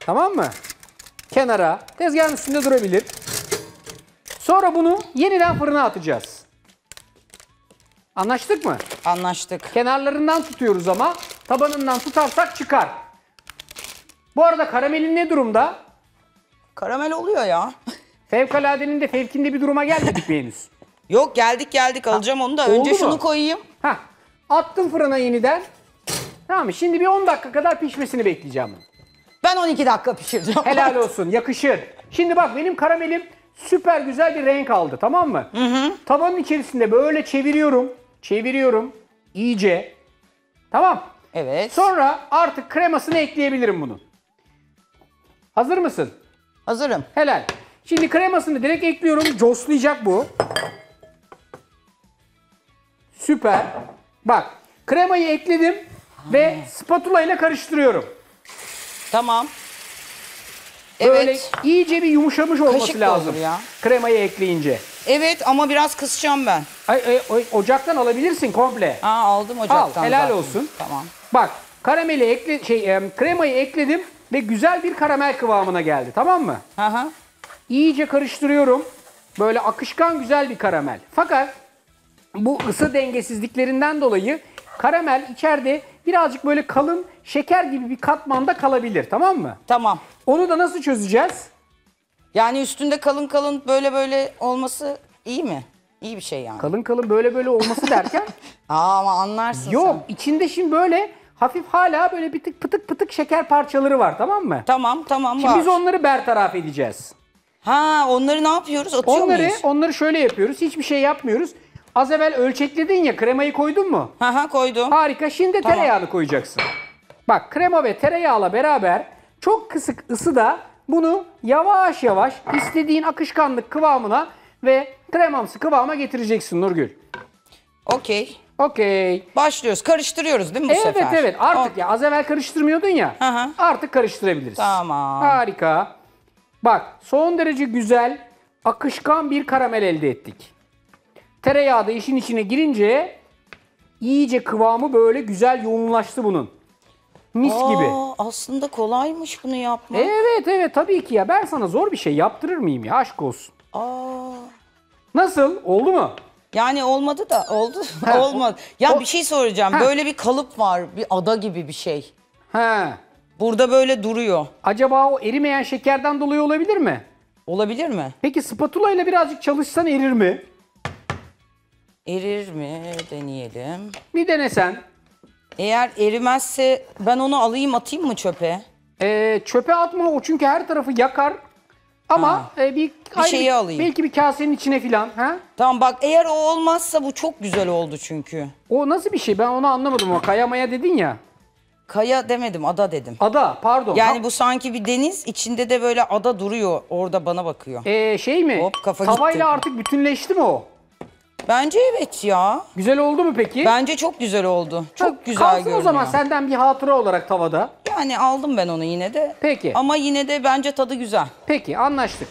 S1: Tamam mı? Kenara, tezgahın üstünde durabilir. Sonra bunu yeniden fırına atacağız. Anlaştık mı?
S2: Anlaştık.
S1: Kenarlarından tutuyoruz ama tabanından tutarsak çıkar. Bu arada karamelin ne durumda?
S2: Karamel oluyor ya. *laughs*
S1: Fevkaladenin de fevkinde bir duruma gelmedik mi henüz? *laughs*
S2: Yok geldik geldik alacağım onu da.
S1: oldu
S2: Önce
S1: mu?
S2: şunu koyayım.
S1: Hah. Attım fırına yeniden. Tamam mı? Şimdi bir 10 dakika kadar pişmesini bekleyeceğim. bunu.
S2: Ben 12 dakika pişireceğim.
S1: Helal *laughs* olsun. Yakışır. Şimdi bak benim karamelim süper güzel bir renk aldı. Tamam mı? Tavanın içerisinde böyle çeviriyorum. Çeviriyorum. iyice. Tamam.
S2: Evet.
S1: Sonra artık kremasını ekleyebilirim bunun. Hazır mısın?
S2: Hazırım.
S1: Helal. Şimdi kremasını direkt ekliyorum. Coslayacak bu. Süper. Bak kremayı ekledim ve spatula ile karıştırıyorum.
S2: Tamam.
S1: Böyle
S2: Evet.
S1: iyice bir yumuşamış olması
S2: Kaşık da
S1: lazım.
S2: olur ya.
S1: Kremayı ekleyince.
S2: Evet ama biraz kısacağım ben.
S1: Ay, ay, ay, ocaktan alabilirsin komple.
S2: Aa aldım ocaktan
S1: Al, helal
S2: zaten.
S1: olsun.
S2: Tamam.
S1: Bak karameli ekle şey em, kremayı ekledim ve güzel bir karamel kıvamına geldi. Tamam mı?
S2: Hı.
S1: İyice karıştırıyorum. Böyle akışkan güzel bir karamel. Fakat bu ısı dengesizliklerinden dolayı karamel içeride birazcık böyle kalın şeker gibi bir katmanda kalabilir. Tamam mı?
S2: Tamam.
S1: Onu da nasıl çözeceğiz?
S2: Yani üstünde kalın kalın böyle böyle olması iyi mi? İyi bir şey yani.
S1: Kalın kalın böyle böyle olması derken *laughs*
S2: Aa, ama anlarsın
S1: yok
S2: sen.
S1: içinde şimdi böyle hafif hala böyle bir tık pıtık pıtık şeker parçaları var tamam mı?
S2: Tamam tamam
S1: Şimdi
S2: var.
S1: biz onları bertaraf edeceğiz.
S2: Ha onları ne yapıyoruz? Atıyor
S1: Onları
S2: muyuz?
S1: onları şöyle yapıyoruz. Hiçbir şey yapmıyoruz. Az evvel ölçekledin ya kremayı koydun mu?
S2: Hı hı koydum.
S1: Harika. Şimdi
S2: Tamam.
S1: tereyağını koyacaksın. Bak krema ve tereyağla beraber çok kısık ısıda bunu yavaş yavaş istediğin akışkanlık kıvamına ve kremamsı kıvama getireceksin Nurgül.
S2: Okey.
S1: Okey.
S2: Başlıyoruz. Karıştırıyoruz değil mi bu
S1: Evet
S2: sefer?
S1: evet artık
S2: O-
S1: ya az evvel karıştırmıyordun ya.
S2: Hı.
S1: Artık karıştırabiliriz.
S2: Tamam.
S1: Harika. Bak son derece güzel akışkan bir karamel elde ettik. Tereyağı da işin içine girince iyice kıvamı böyle güzel yoğunlaştı bunun. Mis gibi.
S2: Aa, aslında kolaymış bunu yapmak.
S1: Evet evet tabii ki ya ben sana zor bir şey yaptırır mıyım ya aşk olsun.
S2: Aa.
S1: Nasıl oldu mu?
S2: Yani olmadı da oldu.
S1: Ha, *laughs*
S2: Olmadı. Ya
S1: o-
S2: bir şey soracağım.
S1: Ha.
S2: Böyle bir kalıp var. Bir ada gibi bir şey.
S1: He.
S2: Burada böyle duruyor.
S1: Acaba o erimeyen şekerden dolayı olabilir mi?
S2: Olabilir mi?
S1: Peki spatula ile birazcık çalışsan erir mi?
S2: Erir mi? Deneyelim.
S1: Bir denesen.
S2: Eğer erimezse ben onu alayım atayım mı çöpe?
S1: Ee, çöpe atma o çünkü her tarafı yakar. Ama e, bir, ayrı
S2: şeyi alayım.
S1: Belki bir kasenin içine filan. Ha?
S2: Tamam bak eğer o olmazsa bu çok güzel oldu çünkü.
S1: O nasıl bir şey? Ben onu anlamadım. O kayamaya dedin ya.
S2: Kaya demedim ada dedim.
S1: Ada pardon.
S2: Yani
S1: Ha-
S2: bu sanki bir deniz içinde de böyle ada duruyor orada bana bakıyor.
S1: Ee, şey mi?
S2: Hop, kafa
S1: Tavayla
S2: gitti.
S1: artık bütünleşti mi o?
S2: Bence evet ya.
S1: Güzel oldu mu peki?
S2: Bence çok güzel oldu. Çok
S1: Ha,
S2: güzel
S1: Kalsın
S2: görünüyor.
S1: o zaman senden bir hatıra olarak tavada.
S2: Yani aldım ben onu yine de.
S1: Peki.
S2: Ama yine de bence tadı güzel.
S1: Peki anlaştık.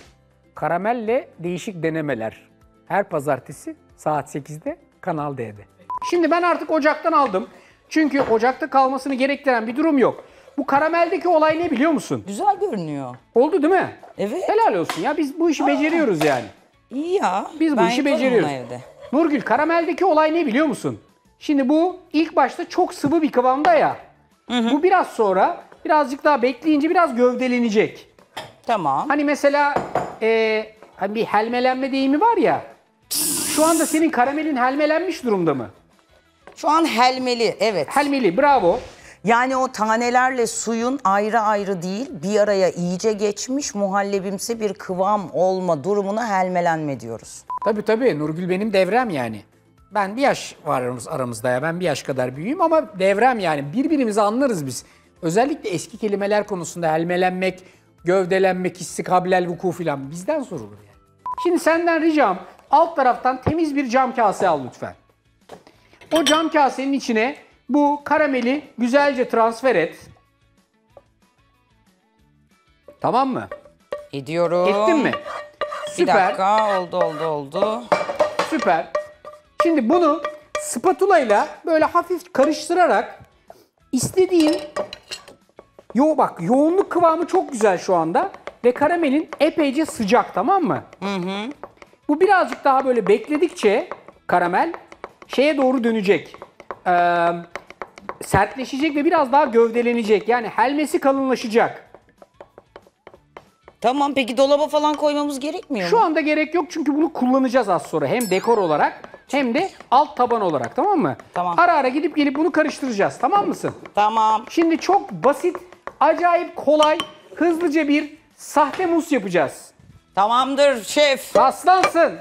S1: Karamelle değişik denemeler. Her pazartesi saat 8'de Kanal D'de. Şimdi ben artık ocaktan aldım. Çünkü ocakta kalmasını gerektiren bir durum yok. Bu karameldeki olay ne biliyor musun?
S2: Güzel görünüyor.
S1: Oldu değil mi?
S2: Evet.
S1: Helal olsun ya biz bu işi beceriyoruz yani.
S2: İyi ya.
S1: Biz bu işi beceriyoruz.
S2: evde.
S1: Nurgül karameldeki olay ne biliyor musun? Şimdi bu ilk başta çok sıvı bir kıvamda ya. Bu biraz sonra birazcık daha bekleyince biraz gövdelenecek.
S2: Tamam.
S1: Hani mesela e, hani bir helmelenme deyimi var ya. Şu anda senin karamelin helmelenmiş durumda mı?
S2: Şu an helmeli evet.
S1: Helmeli bravo.
S2: Yani o tanelerle suyun ayrı ayrı değil bir araya iyice geçmiş muhallebimsi bir kıvam olma durumuna helmelenme diyoruz.
S1: Tabii tabii Nurgül benim devrem yani. Ben bir yaş var aramız, aramızda ya. Ben bir yaş kadar büyüğüm ama devrem yani. Birbirimizi anlarız biz. Özellikle eski kelimeler konusunda helmelenmek, gövdelenmek, istikablel vuku filan bizden sorulur yani. Şimdi senden ricam alt taraftan temiz bir cam kase al lütfen. O cam kasenin içine bu karameli güzelce transfer et. Tamam mı?
S2: Ediyorum.
S1: Ettin mi?
S2: Bir
S1: Süper.
S2: dakika oldu oldu oldu.
S1: Süper. Şimdi bunu spatula ile böyle hafif karıştırarak istediğin Yo bak yoğunluk kıvamı çok güzel şu anda ve karamelin epeyce sıcak tamam mı? Bu birazcık daha böyle bekledikçe karamel şeye doğru dönecek. Ee, sertleşecek ve biraz daha gövdelenecek. Yani helmesi kalınlaşacak.
S2: Tamam peki dolaba falan koymamız gerekmiyor
S1: Şu
S2: mu?
S1: anda gerek yok çünkü bunu kullanacağız az sonra. Hem dekor olarak hem de alt taban olarak tamam mı?
S2: Tamam.
S1: Ara ara gidip gelip bunu karıştıracağız tamam mısın?
S2: Tamam.
S1: Şimdi çok basit, acayip kolay, hızlıca bir sahte mus yapacağız.
S2: Tamamdır şef.
S1: Aslansın.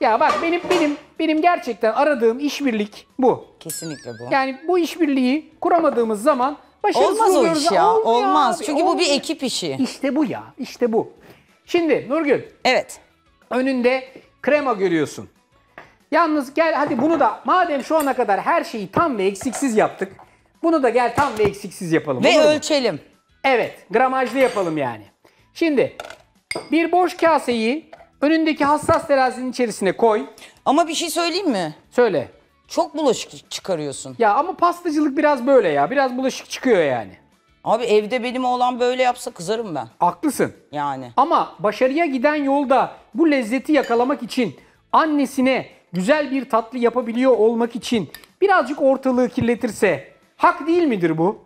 S1: Ya bak benim benim benim gerçekten aradığım işbirlik bu.
S2: Kesinlikle bu.
S1: Yani bu işbirliği kuramadığımız zaman başarısız
S2: Olmaz o
S1: oluyoruz.
S2: iş ya.
S1: Olmuyor
S2: Olmaz.
S1: abi,
S2: Çünkü bu bir
S1: olmuyor.
S2: ekip işi.
S1: İşte bu ya. işte bu. Şimdi Nurgül
S2: Evet.
S1: önünde krema görüyorsun. Yalnız gel hadi bunu da madem şu ana kadar her şeyi tam ve eksiksiz yaptık. Bunu da gel tam ve eksiksiz yapalım.
S2: Ve
S1: olur mu?
S2: ölçelim.
S1: Evet, gramajlı yapalım yani. Şimdi bir boş kaseyi önündeki hassas terazinin içerisine koy.
S2: Ama bir şey söyleyeyim mi?
S1: Söyle.
S2: Çok bulaşık çıkarıyorsun.
S1: Ya ama pastacılık biraz böyle ya. Biraz bulaşık çıkıyor yani.
S2: Abi evde benim oğlan böyle yapsa kızarım ben.
S1: Haklısın.
S2: Yani.
S1: Ama başarıya giden yolda bu lezzeti yakalamak için annesine güzel bir tatlı yapabiliyor olmak için birazcık ortalığı kirletirse hak değil midir bu?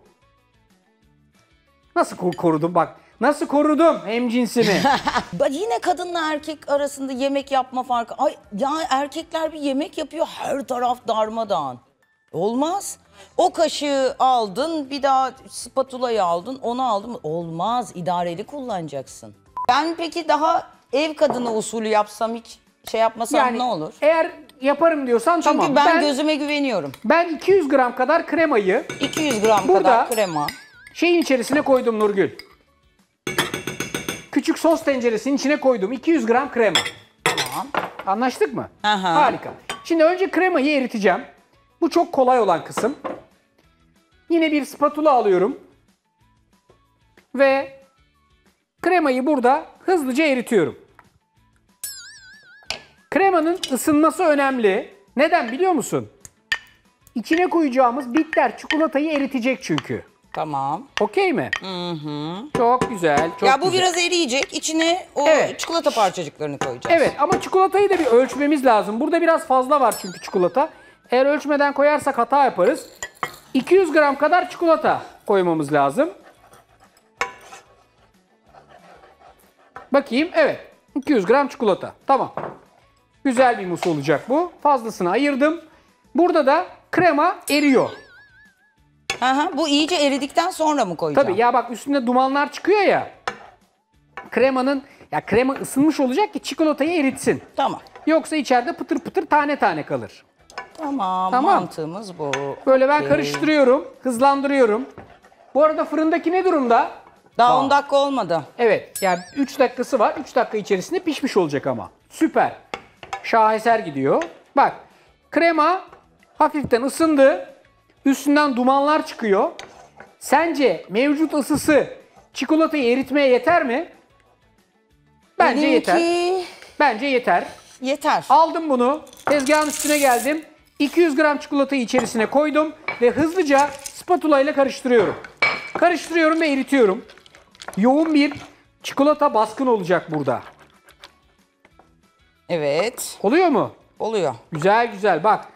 S1: Nasıl ko- korudum bak. Nasıl korudum hem cinsimi. *laughs*
S2: Yine kadınla erkek arasında yemek yapma farkı. Ay ya erkekler bir yemek yapıyor her taraf darmadağın. Olmaz. O kaşığı aldın bir daha spatulayı aldın onu aldın. Olmaz idareli kullanacaksın. Ben peki daha ev kadını usulü yapsam hiç şey yapmasam
S1: yani
S2: ne olur?
S1: eğer yaparım diyorsan
S2: Çünkü
S1: tamam.
S2: ben, gözüme güveniyorum.
S1: ben 200 gram kadar kremayı
S2: 200 gram
S1: Burada-
S2: kadar krema.
S1: şeyin içerisine koydum Nurgül. Küçük sos tenceresinin içine koydum. 200 gram krema.
S2: Tamam.
S1: Anlaştık mı?
S2: Aha.
S1: Harika. Şimdi önce kremayı eriteceğim. Bu çok kolay olan kısım. Yine bir spatula alıyorum. Ve kremayı burada hızlıca eritiyorum. Kremanın ısınması önemli. Neden biliyor musun? İçine koyacağımız bitter çikolatayı eritecek çünkü.
S2: Tamam.
S1: Okey mi? Çok güzel. Çok
S2: ya bu
S1: güzel.
S2: biraz eriyecek. İçine o
S1: Evet.
S2: çikolata parçacıklarını koyacağız.
S1: Evet ama çikolatayı da bir ölçmemiz lazım. Burada biraz fazla var çünkü çikolata. Eğer ölçmeden koyarsak hata yaparız. 200 gram kadar çikolata koymamız lazım. Bakayım evet 200 gram çikolata. Tamam. Güzel bir mus olacak bu. Fazlasını ayırdım. Burada da krema eriyor.
S2: Aha, bu iyice eridikten sonra mı koyacağım?
S1: Tabii ya bak üstünde dumanlar çıkıyor ya. Kremanın ya krema ısınmış olacak ki çikolatayı eritsin.
S2: Tamam.
S1: Yoksa içeride pıtır pıtır tane tane kalır.
S2: Tamam,
S1: Tamam.
S2: mantığımız bu.
S1: Böyle ben
S2: Okey.
S1: karıştırıyorum, hızlandırıyorum. Bu arada fırındaki ne durumda?
S2: Daha
S1: Aa.
S2: 10 dakika olmadı.
S1: Evet, yani 3 dakikası var. 3 dakika içerisinde pişmiş olacak ama. Süper. Şaheser gidiyor. Bak, krema hafiften ısındı. Üstünden dumanlar çıkıyor. Sence mevcut ısısı çikolatayı eritmeye yeter mi? Bence
S2: Benimki
S1: yeter. Bence yeter.
S2: Yeter.
S1: Aldım bunu. Tezgahın üstüne geldim. 200 gram çikolatayı içerisine koydum ve hızlıca spatula ile karıştırıyorum. Karıştırıyorum ve eritiyorum. Yoğun bir çikolata baskın olacak burada.
S2: Evet.
S1: Oluyor mu?
S2: Oluyor.
S1: Güzel güzel bak.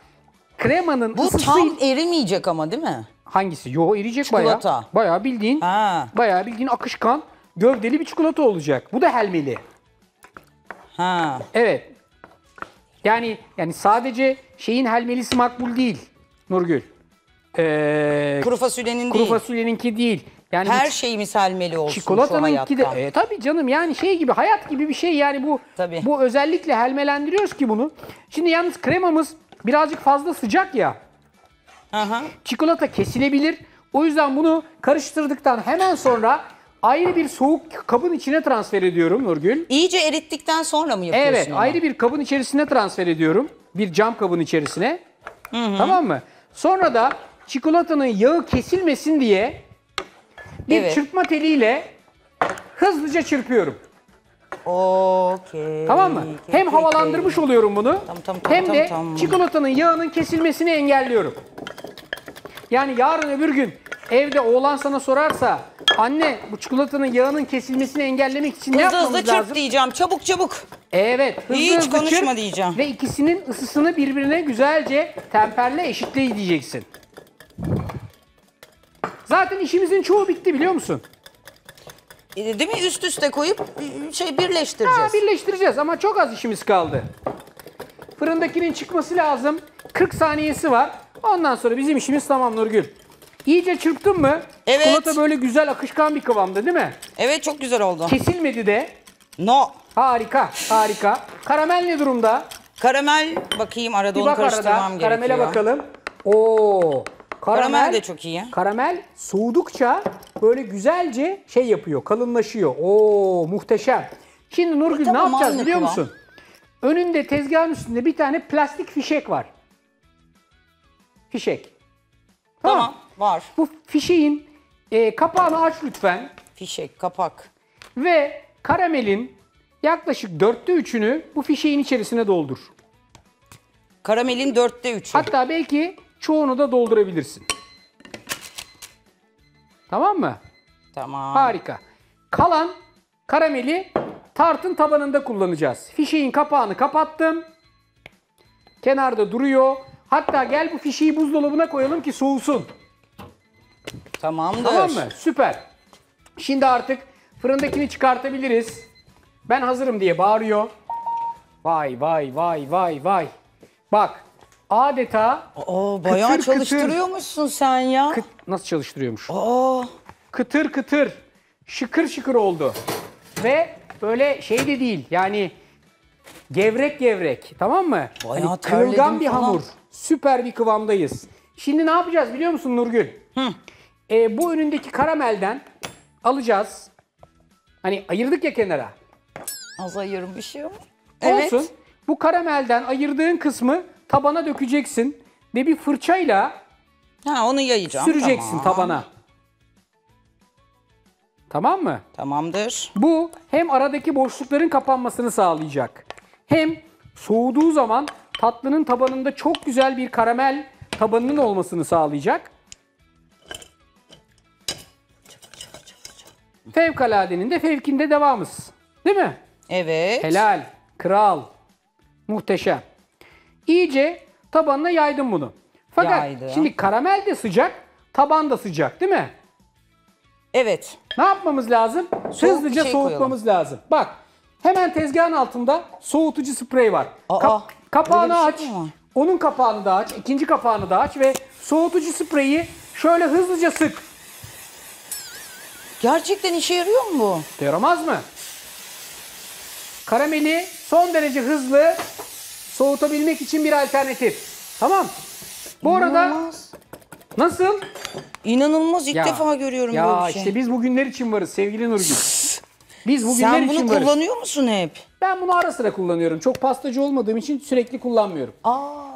S1: Kremanın
S2: Bu
S1: ısısı
S2: tam erimeyecek ama değil mi?
S1: hangisi? Yo eriyecek
S2: Çikolata.
S1: bayağı. Bayağı bildiğin.
S2: Ha.
S1: Bayağı bildiğin akışkan gövdeli bir çikolata olacak. Bu da helmeli.
S2: Ha.
S1: Evet. Yani yani sadece şeyin helmelisi makbul değil Nurgül. Ee,
S2: Kuru fasulyenin
S1: kuru
S2: değil.
S1: fasulyeninki değil. Yani
S2: Her şeyimiz helmeli olsun şu
S1: çikolatanınki de
S2: hayatta.
S1: e, tabii canım yani şey gibi hayat gibi bir şey yani bu
S2: Tabii.
S1: bu özellikle helmelendiriyoruz ki bunu. Şimdi yalnız kremamız birazcık fazla sıcak ya.
S2: Aha.
S1: Çikolata kesilebilir. O yüzden bunu karıştırdıktan hemen sonra ayrı bir soğuk kabın içine transfer ediyorum Nurgül.
S2: İyice erittikten sonra mı yapıyorsun
S1: Evet,
S2: onu?
S1: ayrı bir kabın içerisine transfer ediyorum. Bir cam kabın içerisine. Tamam mı? Sonra da çikolatanın yağı kesilmesin diye bir
S2: Evet.
S1: çırpma teliyle hızlıca çırpıyorum.
S2: Okey.
S1: Tamam mı? Hem havalandırmış oluyorum bunu.
S2: Tamam, tamam, tamam,
S1: hem
S2: tamam,
S1: de
S2: tamam.
S1: çikolatanın yağının kesilmesini engelliyorum. Yani yarın öbür gün evde oğlan sana sorarsa anne bu çikolatanın yağının kesilmesini engellemek için ne
S2: Hızlı
S1: yapmamız
S2: hızlı çırp
S1: lazım?
S2: diyeceğim. Çabuk çabuk.
S1: Evet. Hızlı
S2: Hiç
S1: hızlı
S2: konuşma
S1: çırp
S2: diyeceğim.
S1: Ve ikisinin ısısını birbirine güzelce temperle eşitle diyeceksin. Zaten işimizin çoğu bitti biliyor musun?
S2: E, Değil mi? Üst üste koyup e, şey
S1: Ha,
S2: birleştireceğiz.
S1: birleştireceğiz ama çok az işimiz kaldı. Fırındakinin çıkması lazım. 40 saniyesi var. Ondan sonra bizim işimiz tamam Nurgül. İyice çırptın mı?
S2: Evet.
S1: Çikolata böyle güzel akışkan bir kıvamda değil mi?
S2: Evet çok güzel oldu.
S1: Kesilmedi de.
S2: No.
S1: Harika, harika. Karamel ne durumda?
S2: Karamel bakayım arada
S1: Bir
S2: onu
S1: bak
S2: karıştırmam
S1: arada.
S2: gerekiyor.
S1: Karamele bakalım. Oo.
S2: Karamel de çok iyi.
S1: Karamel soğudukça böyle güzelce şey yapıyor, kalınlaşıyor. Oo muhteşem. Şimdi Nurgül ne
S2: tamam,
S1: yapacağız biliyor
S2: kıvam.
S1: musun? Önünde tezgahın üstünde bir tane plastik fişek var. Fişek.
S2: Tamam var.
S1: Bu fişeğin e, kapağını aç lütfen
S2: Fişek, kapak.
S1: ve karamelin yaklaşık dörtte üçünü bu fişeğin içerisine doldur.
S2: Karamelin dörtte üçü.
S1: Hatta belki çoğunu da doldurabilirsin. Tamam mı?
S2: Tamam.
S1: Harika. Kalan karameli tartın tabanında kullanacağız. Fişeğin kapağını kapattım. Kenarda duruyor. Hatta gel bu fişeği buzdolabına koyalım ki soğusun.
S2: Tamamdır.
S1: Tamam mı? Süper. Şimdi artık fırındakini çıkartabiliriz. Ben hazırım diye bağırıyor. Vay vay vay vay vay. Bak adeta
S2: Oo, bayağı
S1: Kıtır
S2: çalıştırıyormuşsun sen ya.
S1: kıt, nasıl çalıştırıyormuş?
S2: Aa,
S1: kıtır kıtır, şıkır şıkır oldu. Ve böyle şey de değil yani gevrek gevrek tamam mı?
S2: Bayağı
S1: Hani kırılgan
S2: terledim
S1: bir
S2: falan.
S1: hamur. Süper bir kıvamdayız. Şimdi ne yapacağız biliyor musun Nurgül? Ee, bu önündeki karamelden alacağız. Hani ayırdık ya kenara.
S2: az ayırmışım.
S1: Olsun. Bu karamelden ayırdığın kısmı tabana dökeceksin ve bir fırçayla
S2: Ha onu yayacağım.
S1: süreceksin
S2: Tamam.
S1: tabana. Tamam mı?
S2: Tamamdır.
S1: Bu hem aradaki boşlukların kapanmasını sağlayacak. Hem soğuduğu zaman tatlının tabanında çok güzel bir karamel tabanının olmasını sağlayacak. Fevkaladenin de fevkinde devamız. Değil mi?
S2: Evet.
S1: Helal, kral, muhteşem. İyice tabanına yaydım bunu. Fakat
S2: Yaydım.
S1: şimdi karamel de sıcak, taban da sıcak değil mi?
S2: Evet.
S1: Ne yapmamız lazım?
S2: Soğuk
S1: Hızlıca
S2: şey
S1: soğutmamız lazım. Bak hemen tezgahın altında soğutucu sprey var.
S2: Aa,
S1: Kap- kapağını
S2: bir
S1: aç.
S2: şey mi?
S1: Onun kapağını da aç. ikinci kapağını da aç ve soğutucu spreyi şöyle hızlıca sık.
S2: Gerçekten işe yarıyor mu bu?
S1: Yaramaz mı? Karameli son derece hızlı soğutabilmek için bir alternatif. Tamam. Bu arada
S2: İnanılmaz.
S1: nasıl?
S2: İnanılmaz ilk
S1: Ya,
S2: defa görüyorum
S1: ya
S2: böyle bir şey.
S1: işte biz bugünler için varız sevgili Nurgül. Biz bugünler
S2: Sen
S1: için
S2: bunu
S1: varız.
S2: kullanıyor musun hep?
S1: Ben bunu ara sıra kullanıyorum. Çok pastacı olmadığım için sürekli kullanmıyorum.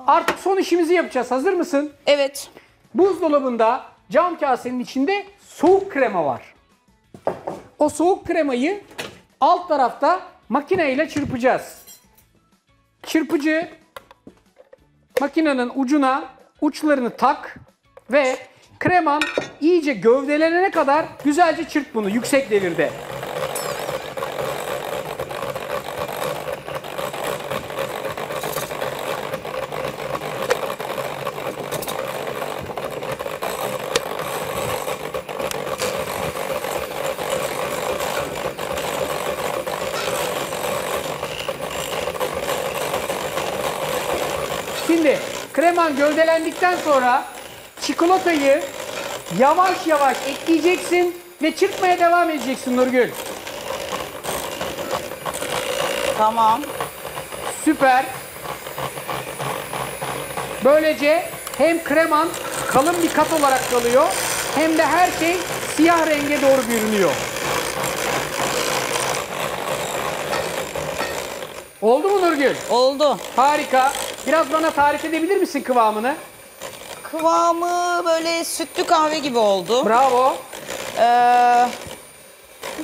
S1: Artık son işimizi yapacağız. Hazır mısın?
S2: Evet.
S1: Buzdolabında cam kasenin içinde soğuk krema var. O soğuk kremayı alt tarafta makineyle çırpacağız. Çırpıcı makinenin ucuna uçlarını tak ve kreman iyice gövdelenene kadar güzelce çırp bunu yüksek devirde. Şimdi kreman gövdelendikten sonra çikolatayı yavaş yavaş ekleyeceksin ve çırpmaya devam edeceksin Nurgül.
S2: Tamam.
S1: Süper. Böylece hem kreman kalın bir kat olarak kalıyor hem de her şey siyah renge doğru bürünüyor. Oldu mu Nurgül?
S2: Oldu.
S1: Harika. Biraz bana tarif edebilir misin kıvamını?
S2: Kıvamı böyle sütlü kahve gibi oldu.
S1: Bravo.
S2: Ee,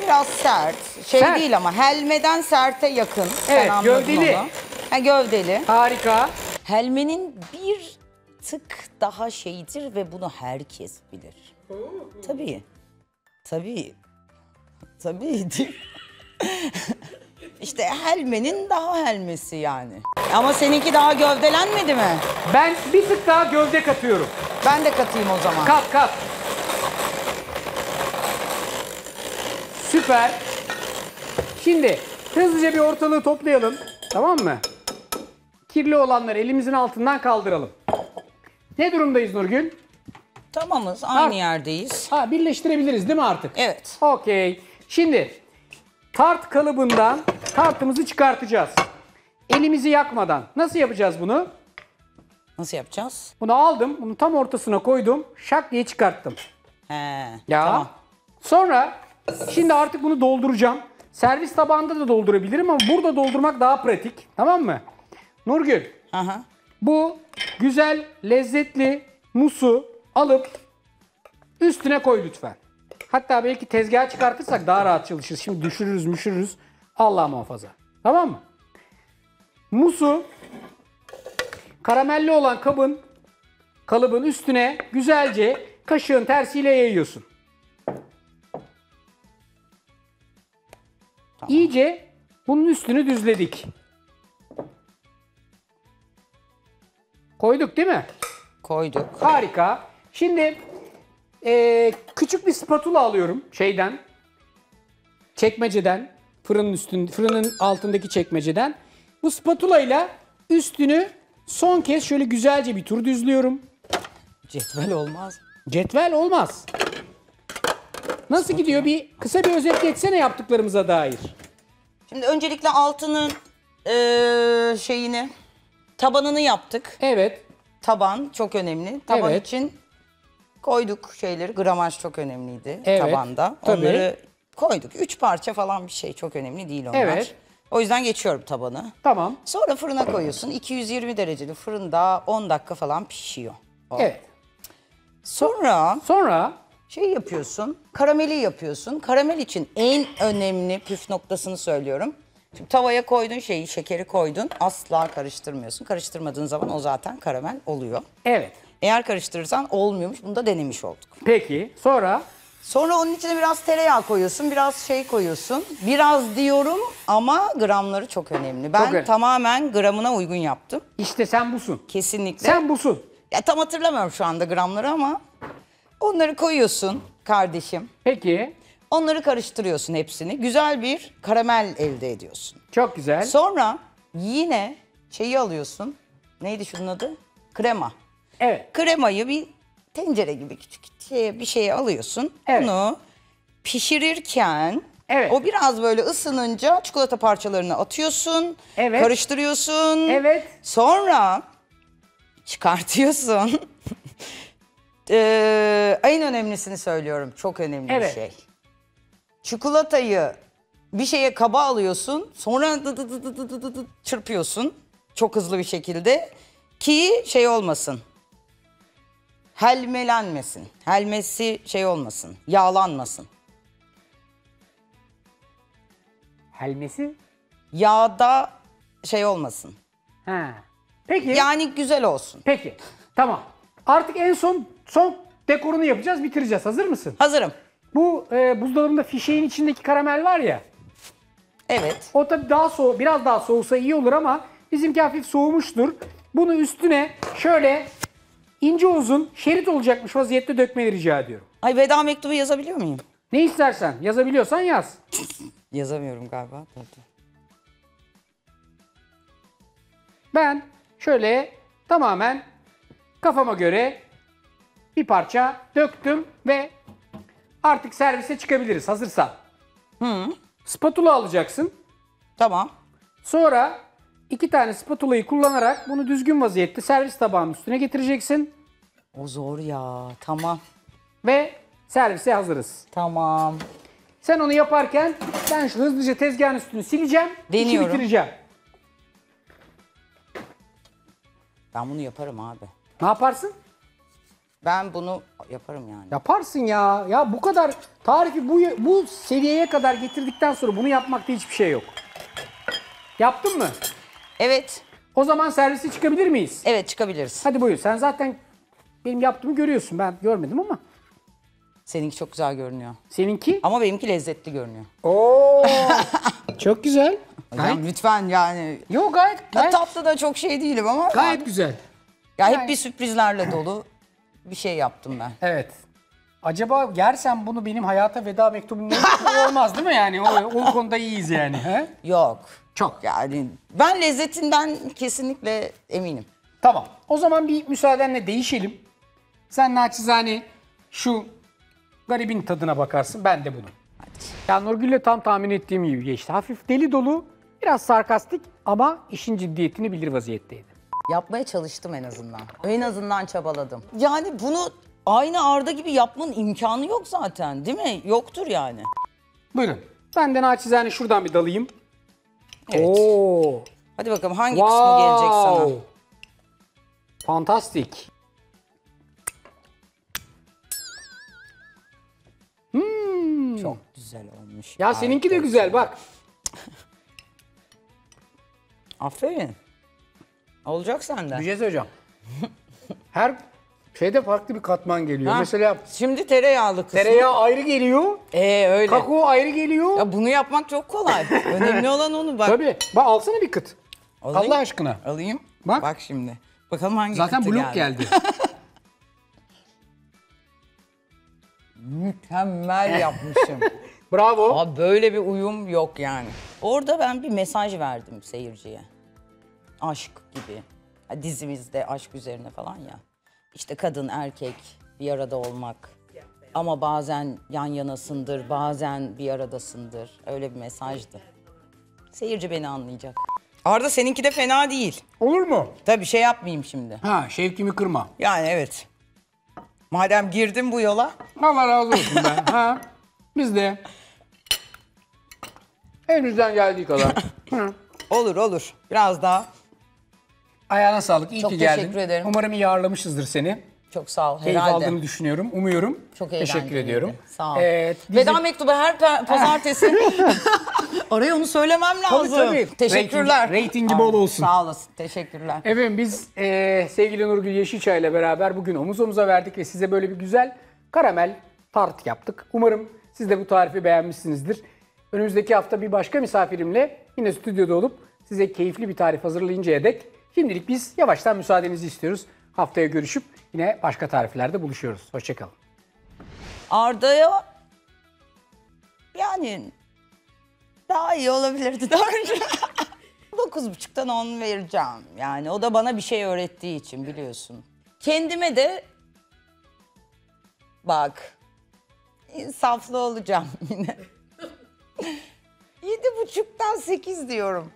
S2: biraz sert. Şey
S1: Sert.
S2: değil ama helmeden serte yakın.
S1: Evet,
S2: anladın
S1: gövdeli.
S2: onu. Ha, gövdeli.
S1: Harika.
S2: Helmenin bir tık daha şeyidir ve bunu herkes bilir. Tabii. Tabii. Tabii. *laughs* işte helmenin daha helmesi yani. Ama seninki daha gövdelenmedi mi?
S1: Ben bir tık daha gövde katıyorum.
S2: Ben de katayım o zaman.
S1: Kat kat. Süper. Şimdi hızlıca bir ortalığı toplayalım. Tamam mı? Kirli olanları elimizin altından kaldıralım. Ne durumdayız Nurgül?
S2: Tamamız. Aynı
S1: Ha.
S2: yerdeyiz.
S1: Ha birleştirebiliriz değil mi artık?
S2: Evet.
S1: Okey. Şimdi tart kalıbından tartımızı çıkartacağız. Elimizi yakmadan. Nasıl yapacağız bunu?
S2: Nasıl yapacağız?
S1: Bunu aldım, bunu tam ortasına koydum, şak diye çıkarttım.
S2: He.
S1: Ya.
S2: Tamam.
S1: Sonra şimdi artık bunu dolduracağım. Servis tabağında da doldurabilirim ama burada doldurmak daha pratik. Tamam mı? Nurgül,
S2: Aha.
S1: bu güzel, lezzetli musu alıp üstüne koy lütfen. Hatta belki tezgaha çıkartırsak daha rahat çalışırız. Şimdi düşürürüz, müşürürüz. Allah muhafaza. Tamam mı? Musu karamelli olan kabın kalıbın üstüne güzelce kaşığın tersiyle yayıyorsun. İyice bunun üstünü düzledik. Koyduk değil mi?
S2: Koyduk.
S1: Harika. Şimdi eee, küçük bir spatula alıyorum şeyden. Çekmeceden. Fırının üstün, fırının altındaki çekmeceden. Bu spatula ile üstünü son kez şöyle güzelce bir tur düzlüyorum.
S2: Cetvel olmaz.
S1: Cetvel olmaz. Nasıl gidiyor? Bir kısa bir özet geçsene yaptıklarımıza dair.
S2: Şimdi öncelikle altının eee, şeyini, tabanını yaptık.
S1: Evet.
S2: Taban çok önemli. Taban
S1: Evet.
S2: için koyduk şeyleri. Gramaj çok önemliydi
S1: Evet,
S2: tabanda.
S1: tabii.
S2: Onları koyduk. Üç parça falan bir şey çok önemli değil onlar.
S1: Evet.
S2: O yüzden geçiyorum tabanı.
S1: Tamam.
S2: Sonra fırına koyuyorsun. 220 dereceli fırında 10 dakika falan pişiyor. O.
S1: Evet.
S2: Sonra
S1: Sonra
S2: şey yapıyorsun, karameli yapıyorsun. Karamel için en önemli püf noktasını söylüyorum. Şimdi tavaya koydun şeyi, şekeri koydun. Asla karıştırmıyorsun. Karıştırmadığın zaman o zaten karamel oluyor.
S1: evet.
S2: Eğer karıştırırsan olmuyormuş. Bunu da denemiş olduk.
S1: Peki. Sonra
S2: Sonra onun içine biraz tereyağı koyuyorsun, biraz şey koyuyorsun. Biraz diyorum ama gramları çok önemli. Ben
S1: önemli.
S2: tamamen gramına uygun yaptım.
S1: işte sen busun.
S2: Kesinlikle.
S1: Sen busun.
S2: Ya tam hatırlamıyorum şu anda gramları ama onları koyuyorsun kardeşim.
S1: Peki.
S2: Onları karıştırıyorsun hepsini. Güzel bir karamel elde ediyorsun.
S1: Çok güzel.
S2: Sonra yine şeyi alıyorsun. Neydi şunun adı? Krema.
S1: Evet.
S2: Kremayı bir tencere gibi küçük şeye, bir şeye alıyorsun.
S1: Evet.
S2: Bunu pişirirken
S1: Evet.
S2: o biraz böyle ısınınca çikolata parçalarını atıyorsun.
S1: Evet.
S2: Karıştırıyorsun.
S1: Evet.
S2: Sonra çıkartıyorsun. *laughs* Ee, en önemlisini söylüyorum. Çok önemli
S1: Evet.
S2: bir şey. Çikolatayı bir şeye kaba alıyorsun. Sonra dı dı dı dı dı dı dı dı çırpıyorsun. Çok hızlı bir şekilde. Ki şey olmasın. Helmelenmesin. Helmesi şey olmasın. Yağlanmasın.
S1: Helmesi?
S2: Yağda şey olmasın.
S1: Ha. Peki.
S2: Yani güzel olsun.
S1: Peki. Tamam. Artık en son son dekorunu yapacağız, bitireceğiz. Hazır mısın?
S2: Hazırım.
S1: Bu e, buzdolabında fişeğin içindeki karamel var ya.
S2: Evet.
S1: O tabii daha soğuk, biraz daha soğusa iyi olur ama bizimki hafif soğumuştur. Bunu üstüne şöyle ince uzun şerit olacakmış vaziyette dökmeni rica ediyorum.
S2: Ay veda mektubu yazabiliyor muyum?
S1: Ne istersen, yazabiliyorsan yaz. *laughs*
S2: Yazamıyorum galiba.
S1: Ben şöyle tamamen kafama göre bir parça döktüm ve artık servise çıkabiliriz hazırsan. Spatula alacaksın.
S2: Tamam.
S1: Sonra iki tane spatulayı kullanarak bunu düzgün vaziyette servis tabağının üstüne getireceksin
S2: O zor ya. Tamam.
S1: ve servise hazırız.
S2: Tamam.
S1: Sen onu yaparken ben şu hızlıca tezgahın üstünü sileceğim, işi
S2: Deniyorum.
S1: bitireceğim.
S2: Ben bunu yaparım abi.
S1: Ne yaparsın?
S2: Ben bunu yaparım yani.
S1: Yaparsın ya. Ya bu kadar tarifi bu bu seviyeye kadar getirdikten sonra bunu yapmakta hiçbir şey yok. Yaptın mı?
S2: Evet.
S1: O zaman servise çıkabilir miyiz?
S2: Evet çıkabiliriz.
S1: Hadi buyur. Sen zaten benim yaptığımı görüyorsun. Ben görmedim ama.
S2: Seninki çok güzel görünüyor.
S1: Seninki?
S2: Ama benimki lezzetli görünüyor.
S1: Oo. *laughs* Çok güzel.
S2: Hocam lütfen yani.
S1: Yok gayet
S2: Ya
S1: gayet,
S2: tatlı da çok şey değilim ama.
S1: gayet güzel.
S2: Ya hep bir sürprizlerle dolu bir şey yaptım ben.
S1: Evet. Acaba yersen bunu benim hayata veda mektubum olur mu? olmaz değil mi yani? O, o konuda iyiyiz yani. He?
S2: Yok.
S1: Çok.
S2: Yani ben lezzetinden kesinlikle eminim.
S1: Tamam. O zaman bir müsaadenle değişelim. Sen naçizane şu garibin tadına bakarsın. Ben de bunu. Ya Nurgül'le tam tahmin ettiğim gibi geçti. Hafif deli dolu, biraz sarkastik ama işin ciddiyetini bilir vaziyetteydi.
S2: Yapmaya çalıştım en azından. En azından çabaladım. Yani bunu aynı Arda gibi yapmanın imkanı yok zaten değil mi? Yoktur yani.
S1: Buyurun. Ben de naçizane şuradan bir dalayım.
S2: Evet.
S1: Oo.
S2: Hadi bakalım hangi kısmı gelecek sana?
S1: Fantastik.
S2: Güzel olmuş.
S1: Ya seninki de güzel bak. *laughs*
S2: Aferin. Olacak senden.
S1: Bir şey söyleyeceğim. *laughs* Her şeyde farklı bir katman geliyor.
S2: Ha,
S1: Mesela
S2: Şimdi tereyağlı kısmı.
S1: tereyağı ayrı geliyor,
S2: Ee öyle.
S1: kakao ayrı geliyor.
S2: Ya bunu yapmak çok kolay. *laughs* Önemli olan onu bak.
S1: Tabii. Bak alsana bir kıt.
S2: Alayım.
S1: Allah aşkına.
S2: Alayım.
S1: Bak.
S2: Bak şimdi. Bakalım hangi
S1: Zaten
S2: kıtı
S1: blok geldi.
S2: Mükemmel yapmışım.
S1: Bravo.
S2: Abi böyle bir uyum yok yani. Orada ben bir mesaj verdim seyirciye. Aşk gibi. Ha, Dizimizde aşk üzerine falan ya. İşte kadın erkek bir arada olmak. Ama bazen yan yanasındır, bazen bir aradasındır. Öyle bir mesajdı. Seyirci beni anlayacak. Arda seninki de fena değil.
S1: Olur mu?
S2: Tabii şey yapmayayım şimdi.
S1: Ha şevkimi kırma.
S2: Yani evet. Madem girdim bu yola.
S1: Allah razı olsun ben. ha. Biz de elimizden geldiği kadar. *laughs*
S2: Olur olur. Biraz daha.
S1: Ayağına sağlık. İyi
S2: Çok
S1: ki geldin.
S2: teşekkür ederim.
S1: Umarım iyi ağırlamışızdır seni.
S2: Çok sağ ol.
S1: Keyif
S2: herhalde.
S1: aldığını düşünüyorum. Umuyorum.
S2: Çok
S1: Teşekkür
S2: eğlenceliydi.
S1: ediyorum.
S2: Sağ ol.
S1: Evet, bizi-
S2: Veda mektubu her pa- pazartesi. *laughs* Oraya onu söylemem lazım.
S1: tabii.
S2: Teşekkürler.
S1: Rating- ratingi bol
S2: Aa,
S1: olsun.
S2: Sağ olasın. Teşekkürler.
S1: Efendim biz eee, sevgili Nurgül Yeşilçay ile beraber bugün omuz omuza verdik ve size böyle bir güzel karamel tart yaptık. Umarım siz de bu tarifi beğenmişsinizdir. Önümüzdeki hafta bir başka misafirimle yine stüdyoda olup size keyifli bir tarif hazırlayıncaya dek şimdilik biz yavaştan müsaadenizi istiyoruz. Haftaya görüşüp yine başka tariflerde buluşuyoruz. Hoşçakalın.
S2: Arda'ya yani daha iyi olabilirdi daha önce. *laughs* 9.5'tan 10 vereceğim. Yani o da bana bir şey öğrettiği için biliyorsun. Kendime de bak insaflı olacağım *laughs* yine. Yedi buçuktan sekiz diyorum.